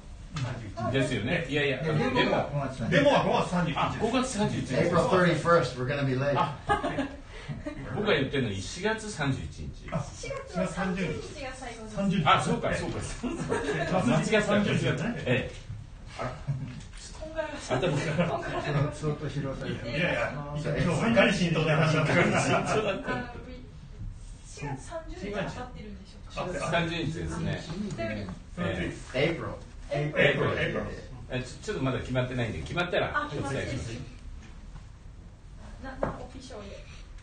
[SPEAKER 1] ですよね。いやいや
[SPEAKER 7] で、
[SPEAKER 1] でも
[SPEAKER 7] デモが5月
[SPEAKER 3] 日デモは5月31日。
[SPEAKER 1] あ5月31日。
[SPEAKER 5] April 31st, we're to be late.
[SPEAKER 1] 僕が言ってるのは4月31日。
[SPEAKER 2] 4月は30日。が最後です。
[SPEAKER 6] 30日。
[SPEAKER 1] あそうかそうか。間違った
[SPEAKER 6] 30日だね。
[SPEAKER 1] ええ。
[SPEAKER 2] こんがらが。し
[SPEAKER 1] 頭が
[SPEAKER 2] こんがらがし
[SPEAKER 7] 相当広さ
[SPEAKER 3] いやいや
[SPEAKER 7] あ
[SPEAKER 3] 今日いかに浸透で話し合ってるんですか
[SPEAKER 1] そうだった
[SPEAKER 2] あ4月30日当たってるんでしょうか。
[SPEAKER 1] 30日ですね。
[SPEAKER 2] 30
[SPEAKER 1] え
[SPEAKER 5] April.
[SPEAKER 2] April.
[SPEAKER 3] April April
[SPEAKER 1] えちょちょっとまだ決まってないんで決まったら
[SPEAKER 2] あ、
[SPEAKER 1] お伝えします。
[SPEAKER 2] な、な、オフィシャルで。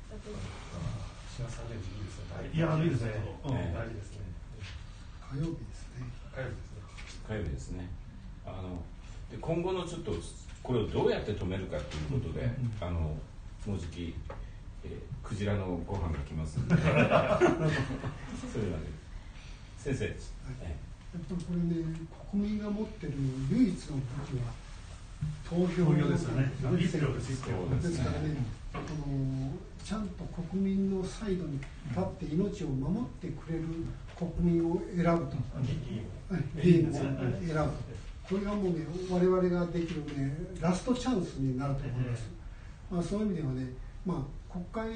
[SPEAKER 2] だって
[SPEAKER 3] 4月30日いいですね。
[SPEAKER 6] いやいいですね
[SPEAKER 3] 大事ですね。
[SPEAKER 4] 火曜日ですね。
[SPEAKER 3] 火曜日ですね。
[SPEAKER 1] ですねあので今後のちょっとこれをどうやって止めるかということで、あのもうじき、えークジラのご飯が来ますんで。そういうわけで。先生、え
[SPEAKER 4] やっぱりこれね国民が持ってる唯一の武器は投票
[SPEAKER 6] ですよね。
[SPEAKER 4] です
[SPEAKER 6] 一票です一票
[SPEAKER 1] そう
[SPEAKER 4] ですからねこのちゃんと国民のサイドに立って命を守ってくれる国民を選ぶと、はい。議員を選ぶとこれがもうね我々ができるねラストチャンスになると思います、まあ、そういう意味ではね、まあ、国会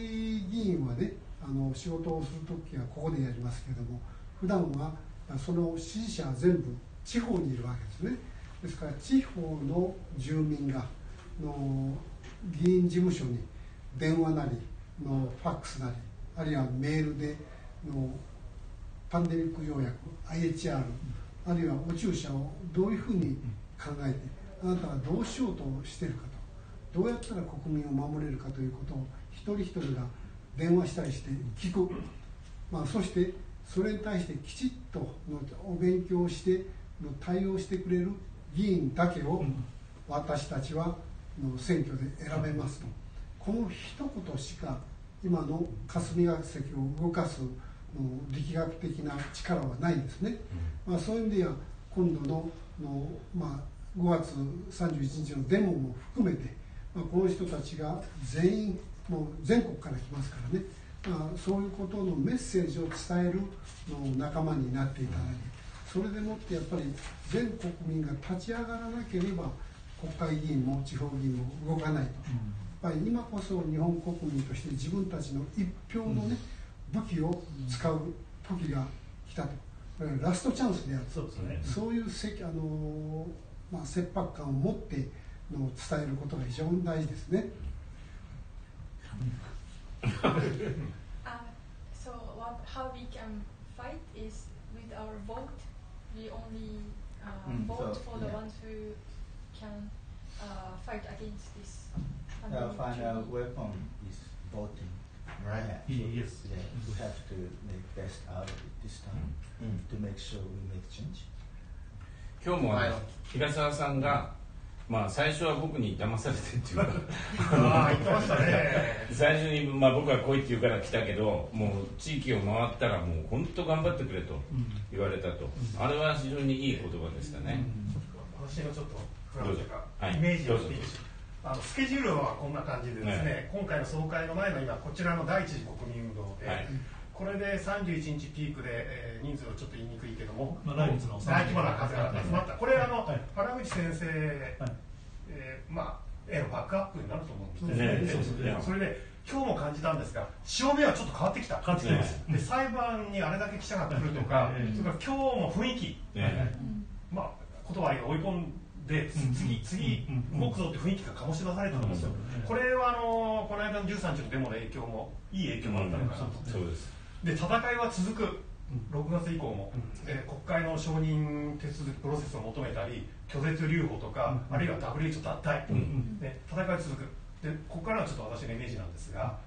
[SPEAKER 4] 議員はねあの仕事をする時はここでやりますけれども普段はその支持者は全部地方にいるわけですね。ですから地方の住民がの議員事務所に電話なりのファックスなりあるいはメールでのパンデミック条約 IHR あるいはお注射をどういうふうに考えてあなたはどうしようとしてるかとどうやったら国民を守れるかということを一人一人が電話したりして聞く、まあ、そしてそれに対してきちっとのお勉強しての対応してくれる議員だけを私たちはの選挙で選べますと。この一言しか今の霞が関を動かすの力学的な力はないんですね、まあ、そういう意味では今度のの、まあ、5月31日のデモも含めて、まあ、この人たちが全員もう全国から来ますからね、まあ、そういうことのメッセージを伝えるの仲間になっていただいてそれでもってやっぱり全国民が立ち上がらなければ国会議員も地方議員も動かないと。やっぱり今こそ日本国民として自分たちの一票のね、武器を使う時が来たと。これはラストチャンスである。
[SPEAKER 6] そうですね。
[SPEAKER 4] そういうせあの、まあ、切迫感を持っての伝えることが非常に大事ですね。
[SPEAKER 2] Uh, so what, how we can fight is with our vote. We only uh,
[SPEAKER 7] Mm,
[SPEAKER 2] vote
[SPEAKER 7] so,
[SPEAKER 2] for the
[SPEAKER 7] yeah.
[SPEAKER 2] ones who can uh, fight against this pandemic.
[SPEAKER 7] final weapon is voting.
[SPEAKER 5] Right.
[SPEAKER 7] Yeah, so,
[SPEAKER 6] Yes.
[SPEAKER 7] yeah, we have to make best out of it this time
[SPEAKER 5] Mm.
[SPEAKER 7] to make sure we make change.
[SPEAKER 1] 今日も
[SPEAKER 5] はい
[SPEAKER 1] 平沢さんが、まあ、最初は僕に騙されてっていうか
[SPEAKER 3] ああ言ってましたね
[SPEAKER 1] 最初に、まあ、僕は来いって言うから来たけどもう地域を回ったらもう本当頑張ってくれと言われたと、あれは非常にいい言葉でしたね、
[SPEAKER 3] 私のちょっとフランスというか
[SPEAKER 1] はい。
[SPEAKER 3] イメージを
[SPEAKER 1] どうぞ。
[SPEAKER 3] スピーチあのスケジュールはこんな感じでですね、今回の総会の前の今こちらの第一次国民運動で、
[SPEAKER 1] はい。
[SPEAKER 3] これで31日ピークで、えー人数はちょっと言いにくいけども、
[SPEAKER 6] まあ来月の
[SPEAKER 3] 大規模な数が集まった、これあの、
[SPEAKER 6] はい。
[SPEAKER 3] 原口先生、
[SPEAKER 6] はい。
[SPEAKER 3] えーまあへのバックアップになると思うんです
[SPEAKER 1] ね。ね。
[SPEAKER 3] それで今日も感じたんですが潮目はちょっと変わってきた。
[SPEAKER 6] 変わってきてます。
[SPEAKER 3] で裁判にあれだけ記者が来るとか、
[SPEAKER 6] ええ。
[SPEAKER 3] それから今日も雰囲気、
[SPEAKER 1] ね
[SPEAKER 3] まあ、断りが追い込んで、
[SPEAKER 6] うん。
[SPEAKER 3] 次、次
[SPEAKER 6] うん、
[SPEAKER 3] 動くぞって雰囲気が醸し出されてるんですよ、
[SPEAKER 6] うん。
[SPEAKER 3] これはあのこの間の13日のデモの影響も、いい影響もあったのかなと、
[SPEAKER 1] そうです。
[SPEAKER 3] で戦いは続く、6月以降も、えー国会の承認手続き、プロセスを求めたり、拒絶留保とか、
[SPEAKER 6] うん。
[SPEAKER 3] あるいは WHO 脱退、
[SPEAKER 1] うん。
[SPEAKER 3] ね、戦いは続くで、ここからはちょっと私のイメージなんですが、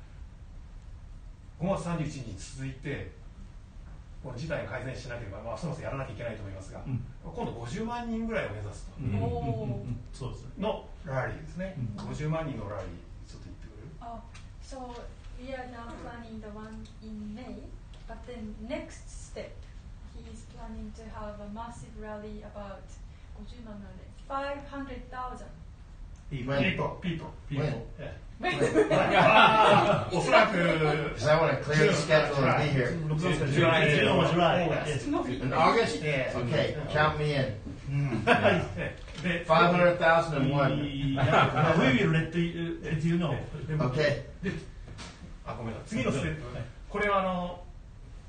[SPEAKER 3] 5月31日に続いて、この事態を改善しなければ、まあ、そもそもやらなきゃいけないと思いますが、
[SPEAKER 6] うん。
[SPEAKER 3] 今度50万人ぐらいを目指すと。
[SPEAKER 1] うん。
[SPEAKER 2] おー。
[SPEAKER 6] そうですね
[SPEAKER 3] のラリーですね、
[SPEAKER 6] うん。
[SPEAKER 3] 50万人のラリーちょっと言ってくれる
[SPEAKER 2] ？Oh, so we are now planning the one in May, but then next step, he is planning to have a massive rally about 50万なんで 500,000.
[SPEAKER 3] いい
[SPEAKER 5] ね。
[SPEAKER 3] People, people, people. おそらく、
[SPEAKER 5] 私はのてる。
[SPEAKER 6] 6月の12
[SPEAKER 3] 日。
[SPEAKER 5] In August? Okay, 500,001.
[SPEAKER 6] We will
[SPEAKER 3] あ、ごめんなさい。次のステップ。これは、あの、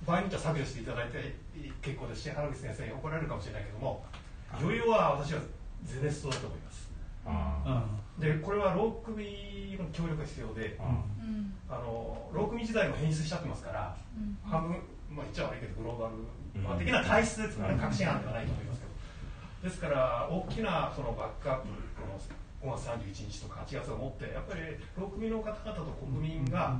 [SPEAKER 3] 場合によっては削除していただいて結構です。原口先生に怒られるかもしれないけども、余裕は私はゼネストだと思います。でこれはロー組の協力が必要で
[SPEAKER 1] ーあ
[SPEAKER 2] うん。
[SPEAKER 3] あのロー組時代も変質しちゃってますから
[SPEAKER 2] うん。
[SPEAKER 3] 半分、まあ、言っちゃ悪いけどグローバル、まあ、
[SPEAKER 1] うん
[SPEAKER 3] 的な体質ですからね、革新案ではないと思いますけど。ですから大きなそのバックアップこの5月31日とか8月をもってやっぱり労組の方々と国民が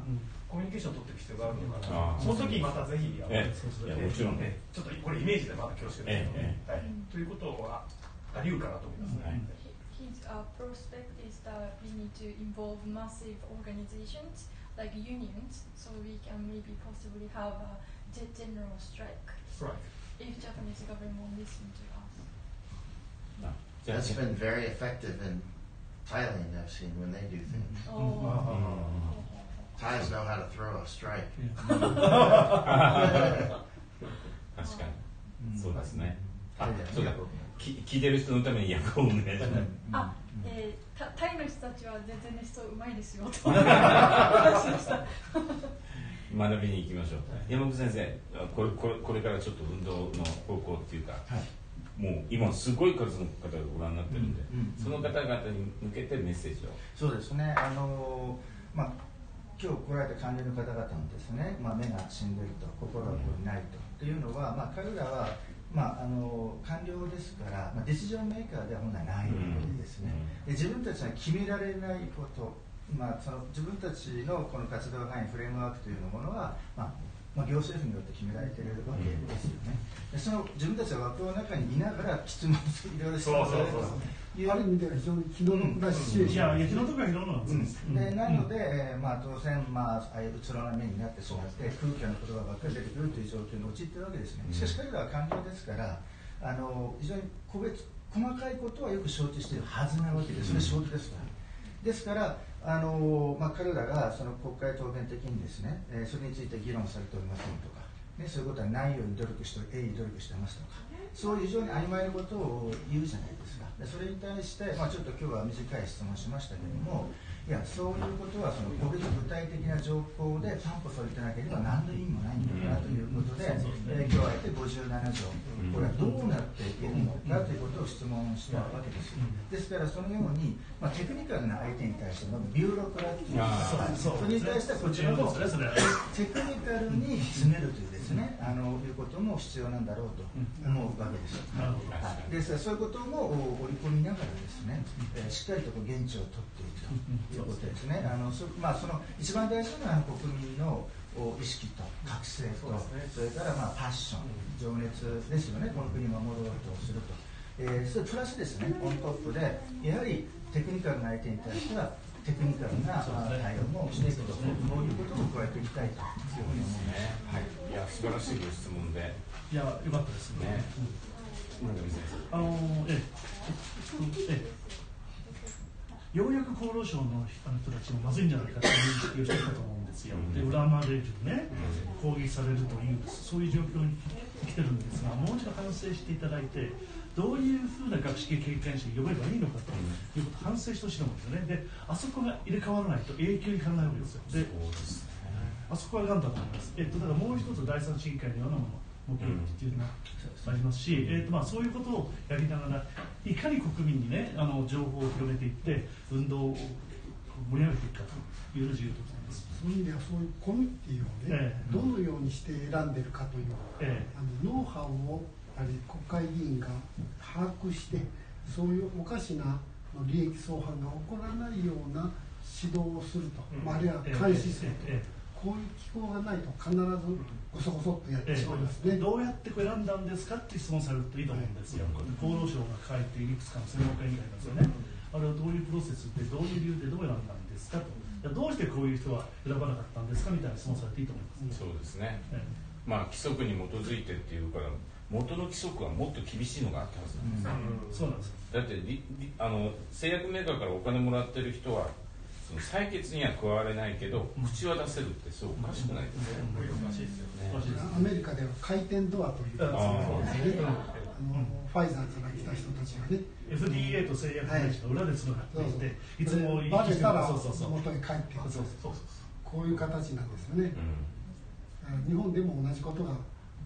[SPEAKER 3] コミュニケーションを取っていく必要があるのかなその時またぜひあの
[SPEAKER 1] ええ。ちろん
[SPEAKER 3] ええちょっとこれイメージでまた恐縮ですけど、
[SPEAKER 1] ええ
[SPEAKER 3] はい、ということはあり得るかなと思いますね。
[SPEAKER 2] uh, prospect is that we need to involve massive organizations like unions, so we can maybe possibly have a general strike.
[SPEAKER 3] Right.
[SPEAKER 2] If Japanese government will listen to us.
[SPEAKER 1] No.
[SPEAKER 5] That's been very effective in Thailand. I've seen when they do things.
[SPEAKER 2] Oh.
[SPEAKER 1] Mm-hmm. Oh, oh, oh, oh.
[SPEAKER 5] Thais know how to throw a strike.
[SPEAKER 1] Yeah. き聞いてる人のために役をお願いします。
[SPEAKER 2] あ、えー、たタイの人たちは全然ネストうまいですよ。と話しました。
[SPEAKER 1] 学びに行きましょう。山本先生あこれこれこれからちょっと運動の方向っていうか、もう今すごい数の方がご覧になってるんで、
[SPEAKER 7] うんうん
[SPEAKER 1] その方々に向けてメッセージを。
[SPEAKER 7] そうですね、あのまあ、今日来られた官僚の方々もですね、まあ、目が死んでいると、心がないと。というのは、まあ、彼らは、まあ、あの官僚ですから、まあ、ディシジョンメーカーでは本来ないわけですね、で自分たちが決められないこと、まあ、その自分たちのこの活動範囲、フレームワークというものは、まあまあ、行政府によって決められているわけですよね、でその自分たちは枠の中にいながら質問する、いろいろ質問されるとい
[SPEAKER 4] る意味では非常に気の毒なシチュエーション。
[SPEAKER 6] いや、日のところは広いのなん
[SPEAKER 7] うん
[SPEAKER 6] です。
[SPEAKER 7] でなので、えーまあ、当然、まあ、ああいううつろな目になってしまって空虚な言葉ばっかり出てくるという状況に陥っているわけですね。しかし彼らは官僚ですからあの非常に個別細かいことはよく承知しているはずなわけですそれ承知ですから。ですからあの、まあ、彼らがその国会答弁的にですね、えーそれについて議論されておりませんとか、ね、そういうことはないように努力して鋭意努力してますとかそういう非常に曖昧なことを言うじゃないですか。でそれに対して、まあ、ちょっと今日は短い質問しましたけれどもいやそういうことはその個別具体的な情報で担保されてなければ何の意味もないんだからということで、えー今日はあえて57条。これはどうなっているのかということを質問したわけです。ですからそのように、まあ、テクニカルな相手に対してのビューロクラっていう
[SPEAKER 1] あー
[SPEAKER 6] そ
[SPEAKER 7] れに対してはこちらも。テクニカルに詰めるというですね、あのいうことも必要なんだろうと思うわけです。ですからそういうこともお織り込みながらですね、えーしっかりと現地を取っていくということですね。あのそまあその一番大事なのは国民のお意識と覚醒とそ,、れからまあパッション、情熱ですよね。この国を守ろうとすると。えー、それプラスですね、オントップでやはりテクニカルな相手に対してはテクニカルなあ対応もしていくと、こういうことも加えていきたいというふうに思います。はい。
[SPEAKER 1] いや素晴らしいご質問で。
[SPEAKER 6] いや、よかったですね。
[SPEAKER 1] ね
[SPEAKER 6] あのええええようやく厚労省の人たちもまずいんじゃないかという認識をしてたと思うんですよ。で、恨まれるね、攻撃されるという、そういう状況に来てるんですが、もう一度反省していただいて、どういうふうな学識経験者に呼べばいいのかということを反省してほしいと思うんですよね。で、あそこが入れ替わらないと永久に考えるわけですよ。で、
[SPEAKER 1] ね
[SPEAKER 6] あそこはがんだと思います。えっと、だからもう一つ第三審議会のようなもの、目標っていうのがありますし、えっと、まあ、そういうことをやりながら、いかに国民にね、あの情報を広めていって、運動を盛り上げていくかというのが重要だと思います。
[SPEAKER 4] そういう意味ではそういうコミュニティをね、
[SPEAKER 6] ええ。
[SPEAKER 4] どのようにして選んでるかという
[SPEAKER 6] え
[SPEAKER 4] あのノウハウをやはり国会議員が把握してそういうおかしな利益相反が起こらないような指導をすると、
[SPEAKER 3] うん。
[SPEAKER 4] まあ、あるいは
[SPEAKER 6] え
[SPEAKER 4] 監視すると、
[SPEAKER 6] ええ
[SPEAKER 4] こういう機構がないと必ずごそごそっとやって
[SPEAKER 6] ええ
[SPEAKER 4] しまいますね。
[SPEAKER 6] どうやって選んだんですかって質問されるといいと思うんですよ。厚労省が書いていくつかの専門家委員会なんですよね。あれはどういうプロセスでどういう理由でどう選んだんですかと。じゃあどうしてこういう人は選ばなかったんですかみたいな質問されていいと思います。
[SPEAKER 1] そうですね
[SPEAKER 6] え
[SPEAKER 1] まあ規則に基づいてっていうから元の規則はもっと厳しいのがあったはずなんです、
[SPEAKER 6] えそうなんです。
[SPEAKER 1] だってりりあの製薬メーカーからお金もらってる人は採血には加われないけど口は出せるってそうおかしくないですか、
[SPEAKER 3] これおかしいですよね。
[SPEAKER 4] アメリカでは回転ドアという
[SPEAKER 6] あ
[SPEAKER 1] そう
[SPEAKER 4] ですねあのファイザーから来た人たちがね
[SPEAKER 6] FDA と製薬会社が裏でつながっていて、い、つも
[SPEAKER 4] バレたら元に帰ってくる
[SPEAKER 6] そうそうそう
[SPEAKER 4] こういう形なん。ですよね。
[SPEAKER 1] う
[SPEAKER 4] 日本でも同じことが、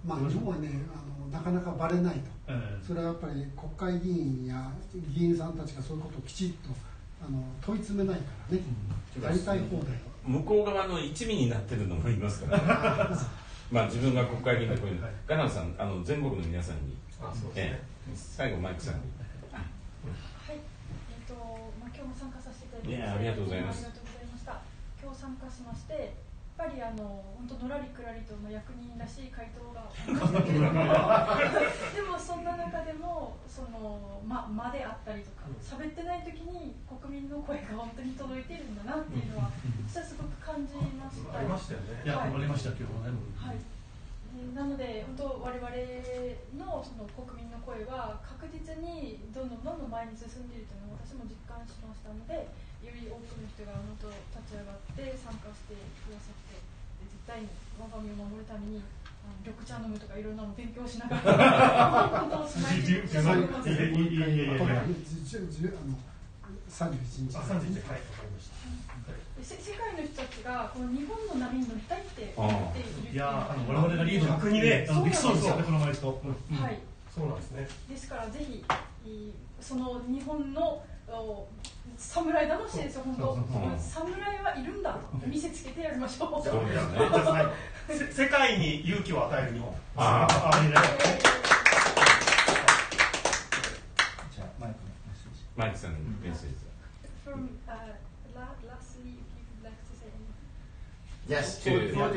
[SPEAKER 4] まあ、日本はねあのなかなかバレないと
[SPEAKER 6] ええ
[SPEAKER 4] それはやっぱり国会議員や議員さん。たちがそういうことをきちっとあの問い詰めないからね、
[SPEAKER 1] ん。
[SPEAKER 4] やりたい放題
[SPEAKER 1] 向こう側の一味になってるのもいますから、ね、まあ自分が国会議員でこういうの。
[SPEAKER 6] はい。
[SPEAKER 1] ガナンさんあの全国の皆さんに、
[SPEAKER 3] あそうですね。
[SPEAKER 1] ええ。最後マイクさんに。
[SPEAKER 2] はい、えっ、と、まあ、今日も参加させていただき
[SPEAKER 1] いやありがとうございます。
[SPEAKER 2] ありがとうございました。今日参加しましてぱりあの本当のらりくらりとまあ役人らしい回答が。ありましたけれどもでもそんな中でもそのま間であったりとか喋ってない時に国民の声が本当に届いてるんだなっていうのは私はすごく感じました。
[SPEAKER 3] ありましたよね。
[SPEAKER 6] いや、
[SPEAKER 2] はい。
[SPEAKER 6] わかりました、今日もね。
[SPEAKER 2] はい、えーなので本当我々のその国民の声は確実にどんどんどんどん前に進んでいるというのを私も実感しましたのでより多くの人が本当立ち上がって参加してくださって対に我が身を守るためにあの緑茶飲むとかいろんなの勉強しながら 本当
[SPEAKER 3] いやいやいやいやいや。
[SPEAKER 4] じじじあの31日。
[SPEAKER 3] あ三時はいわかりました。
[SPEAKER 2] せ世界の人たちがこの日本の波に乗りたいって思っているい
[SPEAKER 6] や、
[SPEAKER 2] のが
[SPEAKER 6] あの、我々がリード。
[SPEAKER 3] 逆にね
[SPEAKER 6] あの、できそうですよね、この前と。うん
[SPEAKER 2] はい。
[SPEAKER 3] そうなんですね。
[SPEAKER 2] ですからぜひその日本のお侍魂ですよ本当
[SPEAKER 6] そう。
[SPEAKER 1] そうそう
[SPEAKER 2] 侍はいるんだ。と見せつけてやりましょう。
[SPEAKER 1] そうですね。
[SPEAKER 3] 世界に勇気を与える日本。
[SPEAKER 1] あー。
[SPEAKER 6] あ、いいね。
[SPEAKER 7] じゃあマイクのメッセージ。
[SPEAKER 1] マイクさんのメッセージ
[SPEAKER 2] From uh, la- lastly, if you would like to say anything.
[SPEAKER 5] Yes.
[SPEAKER 1] To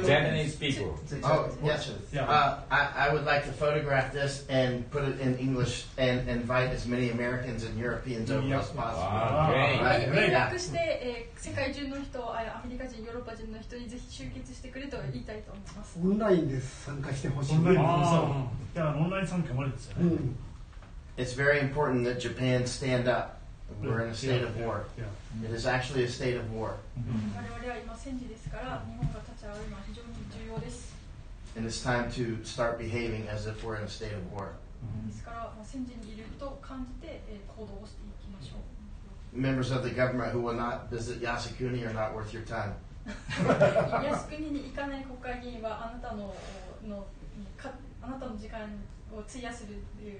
[SPEAKER 1] Japanese people.
[SPEAKER 5] Oh, yes.
[SPEAKER 6] Yeah.
[SPEAKER 5] Uh, I, I would like to photograph this and put it in English and invite as many Americans and Europeans over as possible.
[SPEAKER 1] Wow,
[SPEAKER 5] uh,
[SPEAKER 2] great.
[SPEAKER 5] 留
[SPEAKER 2] 学して、えー、世界中の人、アメリカ人、ヨーロッパ人の人にぜひ集結してくれと言いたいと思います。
[SPEAKER 4] オンラインで参加してほしい。
[SPEAKER 6] オンライン参加。オンライン参加もあるんですよね。
[SPEAKER 5] It's very important that Japan stand up. We're in a state of war. It is actually a state of war.
[SPEAKER 2] 我々は今戦時ですから、日本が立ち上がるのは非常に重要です。
[SPEAKER 5] And it's time to start behaving as if we're in a state of war.
[SPEAKER 2] ですから、まあ、戦時にいると感じて、えー行動をしていきましょう。
[SPEAKER 5] Members of the government who will not visit Yasukuni are not worth your time.
[SPEAKER 2] 靖国に行かない国会議員はあなたののかあなたの時間を費やする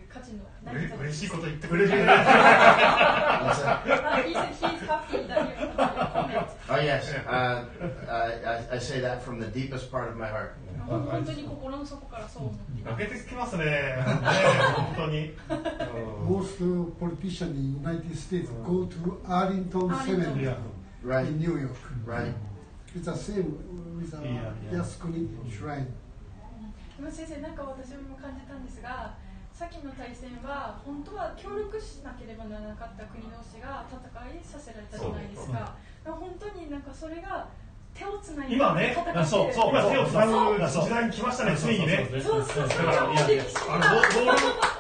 [SPEAKER 2] 価値の
[SPEAKER 3] うれ
[SPEAKER 2] ない方
[SPEAKER 3] 嬉しいこと言ってくれる.
[SPEAKER 5] Oh, yes. Uh, I, I, I say that from the deepest part of my heart.
[SPEAKER 2] 本当に心の底からそう思っています
[SPEAKER 3] 泣けてきますねね本当に
[SPEAKER 4] Most politicians in United States go to Arlington Cemetery
[SPEAKER 5] Right.
[SPEAKER 4] in New York.
[SPEAKER 5] Right.
[SPEAKER 4] It's the same with uh,
[SPEAKER 6] Yeah, yeah.
[SPEAKER 4] Yasukuni Shrine.
[SPEAKER 2] でも先生なんか私も感じたんですが先の大戦は本当は協力しなければならなかった国同士が戦いさせられたじゃないですか。本当になんかそれが手をつないで
[SPEAKER 3] 今ね
[SPEAKER 2] 戦って
[SPEAKER 6] あそうそう
[SPEAKER 3] 今手をつなぐ
[SPEAKER 6] そう
[SPEAKER 3] 時代に来ましたねついにね。
[SPEAKER 2] そうそうそう。
[SPEAKER 3] だからール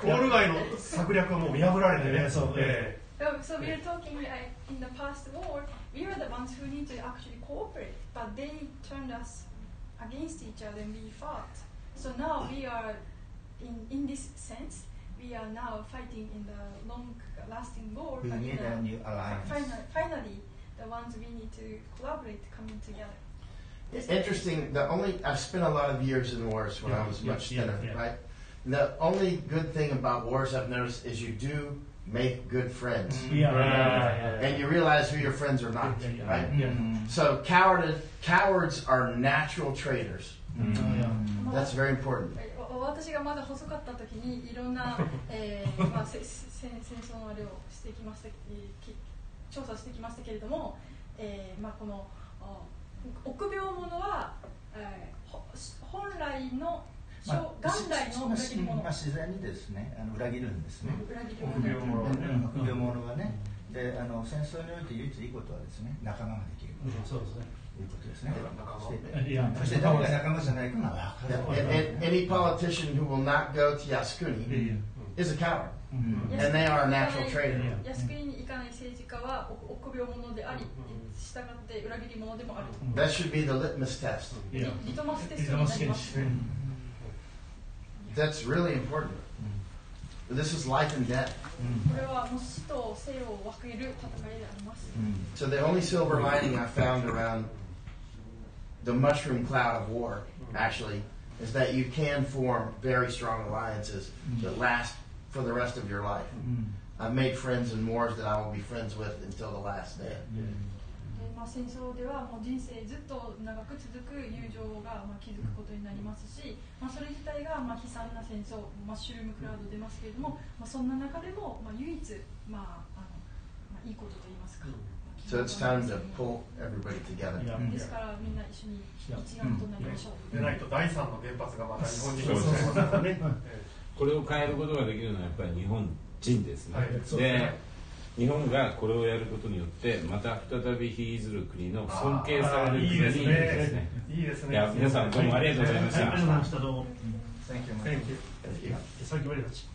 [SPEAKER 3] ゴール街の策略はもう見破られてね。
[SPEAKER 6] そう。
[SPEAKER 3] え
[SPEAKER 2] So we are talking in the past war, we were the ones who need to actually cooperate, but they turned us against each other and we fought. So now we are, in, in this sense, we are now fighting in the long-lasting war.
[SPEAKER 7] We need a new alliance.
[SPEAKER 2] Final, finally, the ones we need to collaborate coming together.
[SPEAKER 5] It's Interesting. The only I've spent a lot of years in wars when
[SPEAKER 6] yeah, I
[SPEAKER 5] was
[SPEAKER 6] yeah,
[SPEAKER 5] much thinner,
[SPEAKER 6] yeah,
[SPEAKER 5] right? The only good thing about wars I've noticed is you do make good friends.
[SPEAKER 6] Mm-hmm. Yeah. Right?
[SPEAKER 5] And you realize who your friends are not, right?
[SPEAKER 7] Mm-hmm.
[SPEAKER 5] So cowards, cowards are natural traitors.
[SPEAKER 7] Mm.
[SPEAKER 5] That's very important.
[SPEAKER 2] 私がまだ細かった時にいろんな、えーまあ、せせ戦戦争のあれをしてきました、調査してきましたけれども、えーまあ、このあ臆病者は、えーほ本来の
[SPEAKER 7] まあ
[SPEAKER 2] 元来の裏切り者、
[SPEAKER 7] まあ自然にですねあの裏切るんですね、
[SPEAKER 2] 裏切り
[SPEAKER 3] 臆病
[SPEAKER 2] 者
[SPEAKER 3] 者
[SPEAKER 7] うん臆病者がねであの戦争において唯一いいことはですね仲間ができる
[SPEAKER 6] うんそうですね。
[SPEAKER 7] ということですね Uh, yeah.
[SPEAKER 5] And, any politician who will not go to Yasukuni
[SPEAKER 6] yeah.
[SPEAKER 5] is a coward.
[SPEAKER 7] Mm-hmm.
[SPEAKER 5] And they are a natural traitor.
[SPEAKER 2] Mm-hmm. Mm-hmm.
[SPEAKER 5] That should be the litmus test.
[SPEAKER 2] Yeah. Mm-hmm.
[SPEAKER 5] That's really important. This is life and death.
[SPEAKER 2] Mm.
[SPEAKER 5] So the only silver lining I found around the mushroom cloud of war, actually, is that you can form very strong alliances that last for the rest of your life. I've made friends in wars that I will be friends with until the last day.
[SPEAKER 2] えーまあ、戦争ではもう人生ずっと長く続く友情がまあ築くことになりますし、まあ、それ自体がまあ悲惨な戦争、マッシュルームクラウド出ますけれども、まあ、そんな中でもまあ唯一、まああのまあ、 いいことと言いますか。
[SPEAKER 5] So it's time to pull everybody together.
[SPEAKER 2] ですからみんな一緒に一丸となりましょう。
[SPEAKER 3] でないと第三の原発がまた日本
[SPEAKER 1] これを変えることができるのはやっぱり日本人ですね、
[SPEAKER 3] はいですね
[SPEAKER 1] で日本がこれをやることによってまた再び比ずる国の尊敬される国に
[SPEAKER 3] です
[SPEAKER 1] ね
[SPEAKER 3] ね。いいですね。
[SPEAKER 1] いや皆さんどうもありがとうございました
[SPEAKER 6] はいありがとうございましたどうも
[SPEAKER 7] Thank you.
[SPEAKER 5] Thank you.
[SPEAKER 6] さっきまでたち